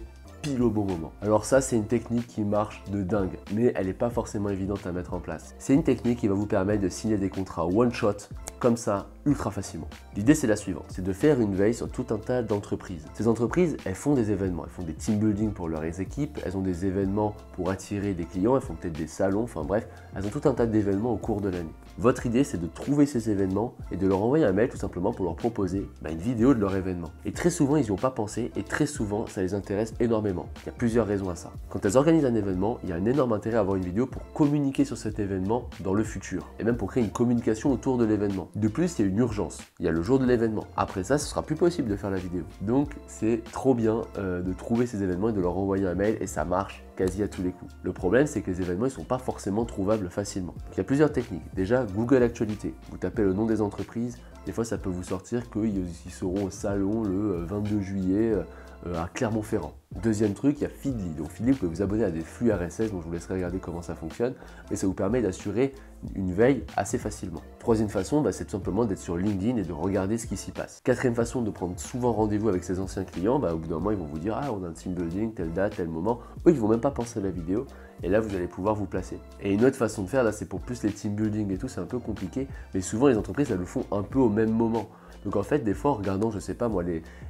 au bon moment. Alors ça, c'est une technique qui marche de dingue, mais elle n'est pas forcément évidente à mettre en place. C'est une technique qui va vous permettre de signer des contrats one shot, comme ça, ultra facilement. L'idée, c'est la suivante, c'est de faire une veille sur tout un tas d'entreprises. Ces entreprises, elles font des événements, elles font des team building pour leurs équipes, elles ont des événements pour attirer des clients, elles font peut-être des salons, enfin bref, elles ont tout un tas d'événements au cours de l'année. Votre idée, c'est de trouver ces événements et de leur envoyer un mail tout simplement pour leur proposer bah, une vidéo de leur événement. Et très souvent, ils n'y ont pas pensé et très souvent, ça les intéresse énormément. Il y a plusieurs raisons à ça. Quand elles organisent un événement, il y a un énorme intérêt à avoir une vidéo pour communiquer sur cet événement dans le futur et même pour créer une communication autour de l'événement. De plus, il y a une urgence. Il y a le jour de l'événement. Après ça, ce sera plus possible de faire la vidéo. Donc, c'est trop bien euh, de trouver ces événements et de leur envoyer un mail et ça marche quasi à tous les coups. Le problème, c'est que les événements ne sont pas forcément trouvables facilement. il y a plusieurs techniques. Déjà, Google Actualité. Vous tapez le nom des entreprises, des fois ça peut vous sortir qu'ils seront au salon le 22 euh, juillet euh, à Clermont-Ferrand. Deuxième truc, il y a Feedly. Donc Feedly, vous pouvez vous abonner à des flux RSS, donc je vous laisserai regarder comment ça fonctionne, mais ça vous permet d'assurer une veille assez facilement. Troisième façon, bah, c'est tout simplement d'être sur LinkedIn et de regarder ce qui s'y passe. Quatrième façon, de prendre souvent rendez-vous avec ses anciens clients, bah, au bout d'un moment, ils vont vous dire Ah, on a un team building, telle date, tel moment. Eux, ils vont même pas penser à la vidéo, et là, vous allez pouvoir vous placer. Et une autre façon de faire, là, c'est pour plus les team building et tout, c'est un peu compliqué, mais souvent les entreprises, elles le font un peu au même moment. Donc en fait, des fois, en regardant, je sais pas moi,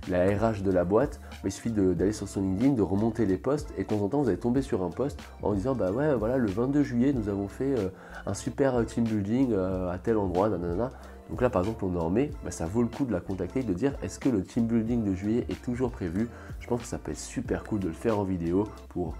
la RH de la boîte, il suffit d'aller sur son LinkedIn, de remonter les posts, et de temps en temps, vous allez tomber sur un post en disant, bah ouais, voilà, le 22 juillet, nous avons fait euh, un super team building euh, à tel endroit, nanana. Donc là, par exemple, on est en mai, bah, ça vaut le coup de la contacter et de dire est-ce que le team building de juillet est toujours prévu? Je pense que ça peut être super cool de le faire en vidéo pour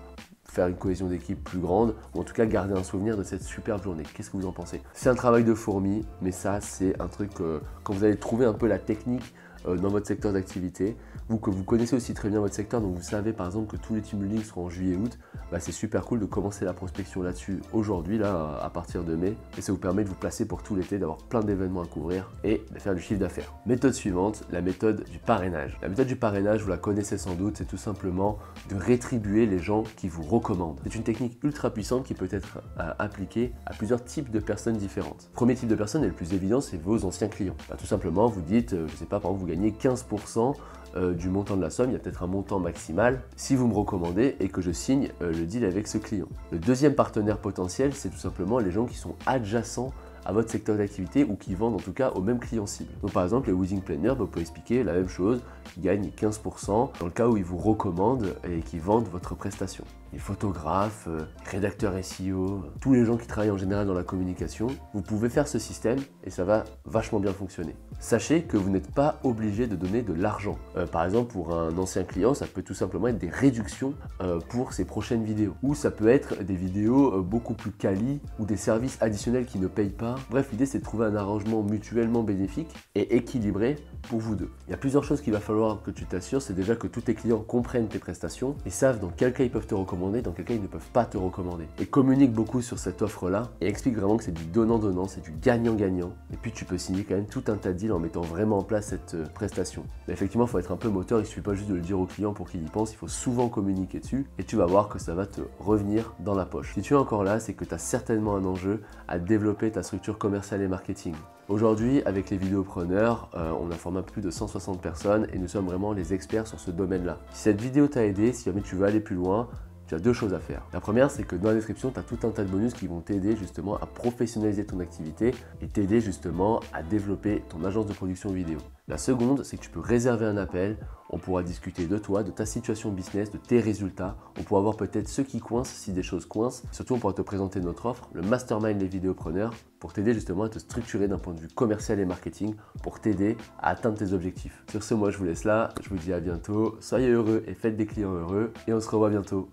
faire une cohésion d'équipe plus grande, ou en tout cas garder un souvenir de cette superbe journée. Qu'est-ce que vous en pensez? C'est un travail de fourmi, mais ça c'est un truc, euh, quand vous allez trouver un peu la technique dans votre secteur d'activité, vous que vous connaissez aussi très bien votre secteur, donc vous savez par exemple que tous les team building seront en juillet-août, bah, c'est super cool de commencer la prospection là-dessus aujourd'hui, là, à partir de mai, et ça vous permet de vous placer pour tout l'été, d'avoir plein d'événements à couvrir et de faire du chiffre d'affaires. Méthode suivante, la méthode du parrainage. La méthode du parrainage, vous la connaissez sans doute, c'est tout simplement de rétribuer les gens qui vous recommandent. C'est une technique ultra puissante qui peut être euh, appliquée à plusieurs types de personnes différentes. premier type de personne et le plus évident, c'est vos anciens clients. Bah, tout simplement, vous dites, euh, je sais pas, par exemple, vous gagnez 15% euh, du montant de la somme, il y a peut-être un montant maximal si vous me recommandez et que je signe euh, le deal avec ce client. Le deuxième partenaire potentiel, c'est tout simplement les gens qui sont adjacents à votre secteur d'activité ou qui vendent en tout cas au même client cible. Donc par exemple, les wedding planners, vous pouvez expliquer la même chose, qui gagnent 15% dans le cas où ils vous recommandent et qui vendent votre prestation les photographes, euh, rédacteurs SEO, tous les gens qui travaillent en général dans la communication, vous pouvez faire ce système et ça va vachement bien fonctionner. Sachez que vous n'êtes pas obligé de donner de l'argent. Euh, par exemple, pour un ancien client, ça peut tout simplement être des réductions euh, pour ses prochaines vidéos. Ou ça peut être des vidéos beaucoup plus quali ou des services additionnels qui ne payent pas. Bref, l'idée c'est de trouver un arrangement mutuellement bénéfique et équilibré pour vous deux. Il y a plusieurs choses qu'il va falloir que tu t'assures. C'est déjà que tous tes clients comprennent tes prestations et savent dans quel cas ils peuvent te recommander recommander, dans quel cas ils ne peuvent pas te recommander. Et communique beaucoup sur cette offre-là et explique vraiment que c'est du donnant-donnant, c'est du gagnant-gagnant. Et puis tu peux signer quand même tout un tas de deals en mettant vraiment en place cette euh, prestation. Mais effectivement, il faut être un peu moteur, il suffit pas juste de le dire au client pour qu'il y pense, il faut souvent communiquer dessus et tu vas voir que ça va te revenir dans la poche. Si tu es encore là, c'est que tu as certainement un enjeu à développer ta structure commerciale et marketing. Aujourd'hui, avec les vidéopreneurs, euh, on a formé plus de 160 personnes et nous sommes vraiment les experts sur ce domaine-là. Si cette vidéo t'a aidé, si jamais tu veux aller plus loin, tu as deux choses à faire. La première, c'est que dans la description, tu as tout un tas de bonus qui vont t'aider justement à professionnaliser ton activité et t'aider justement à développer ton agence de production vidéo. La seconde, c'est que tu peux réserver un appel, on pourra discuter de toi, de ta situation business, de tes résultats, on pourra voir peut-être ce qui coince si des choses coincent. Surtout, on pourra te présenter notre offre, le Mastermind des vidéopreneurs, pour t'aider justement à te structurer d'un point de vue commercial et marketing, pour t'aider à atteindre tes objectifs. Sur ce, moi je vous laisse là, je vous dis à bientôt, soyez heureux et faites des clients heureux, et on se revoit bientôt.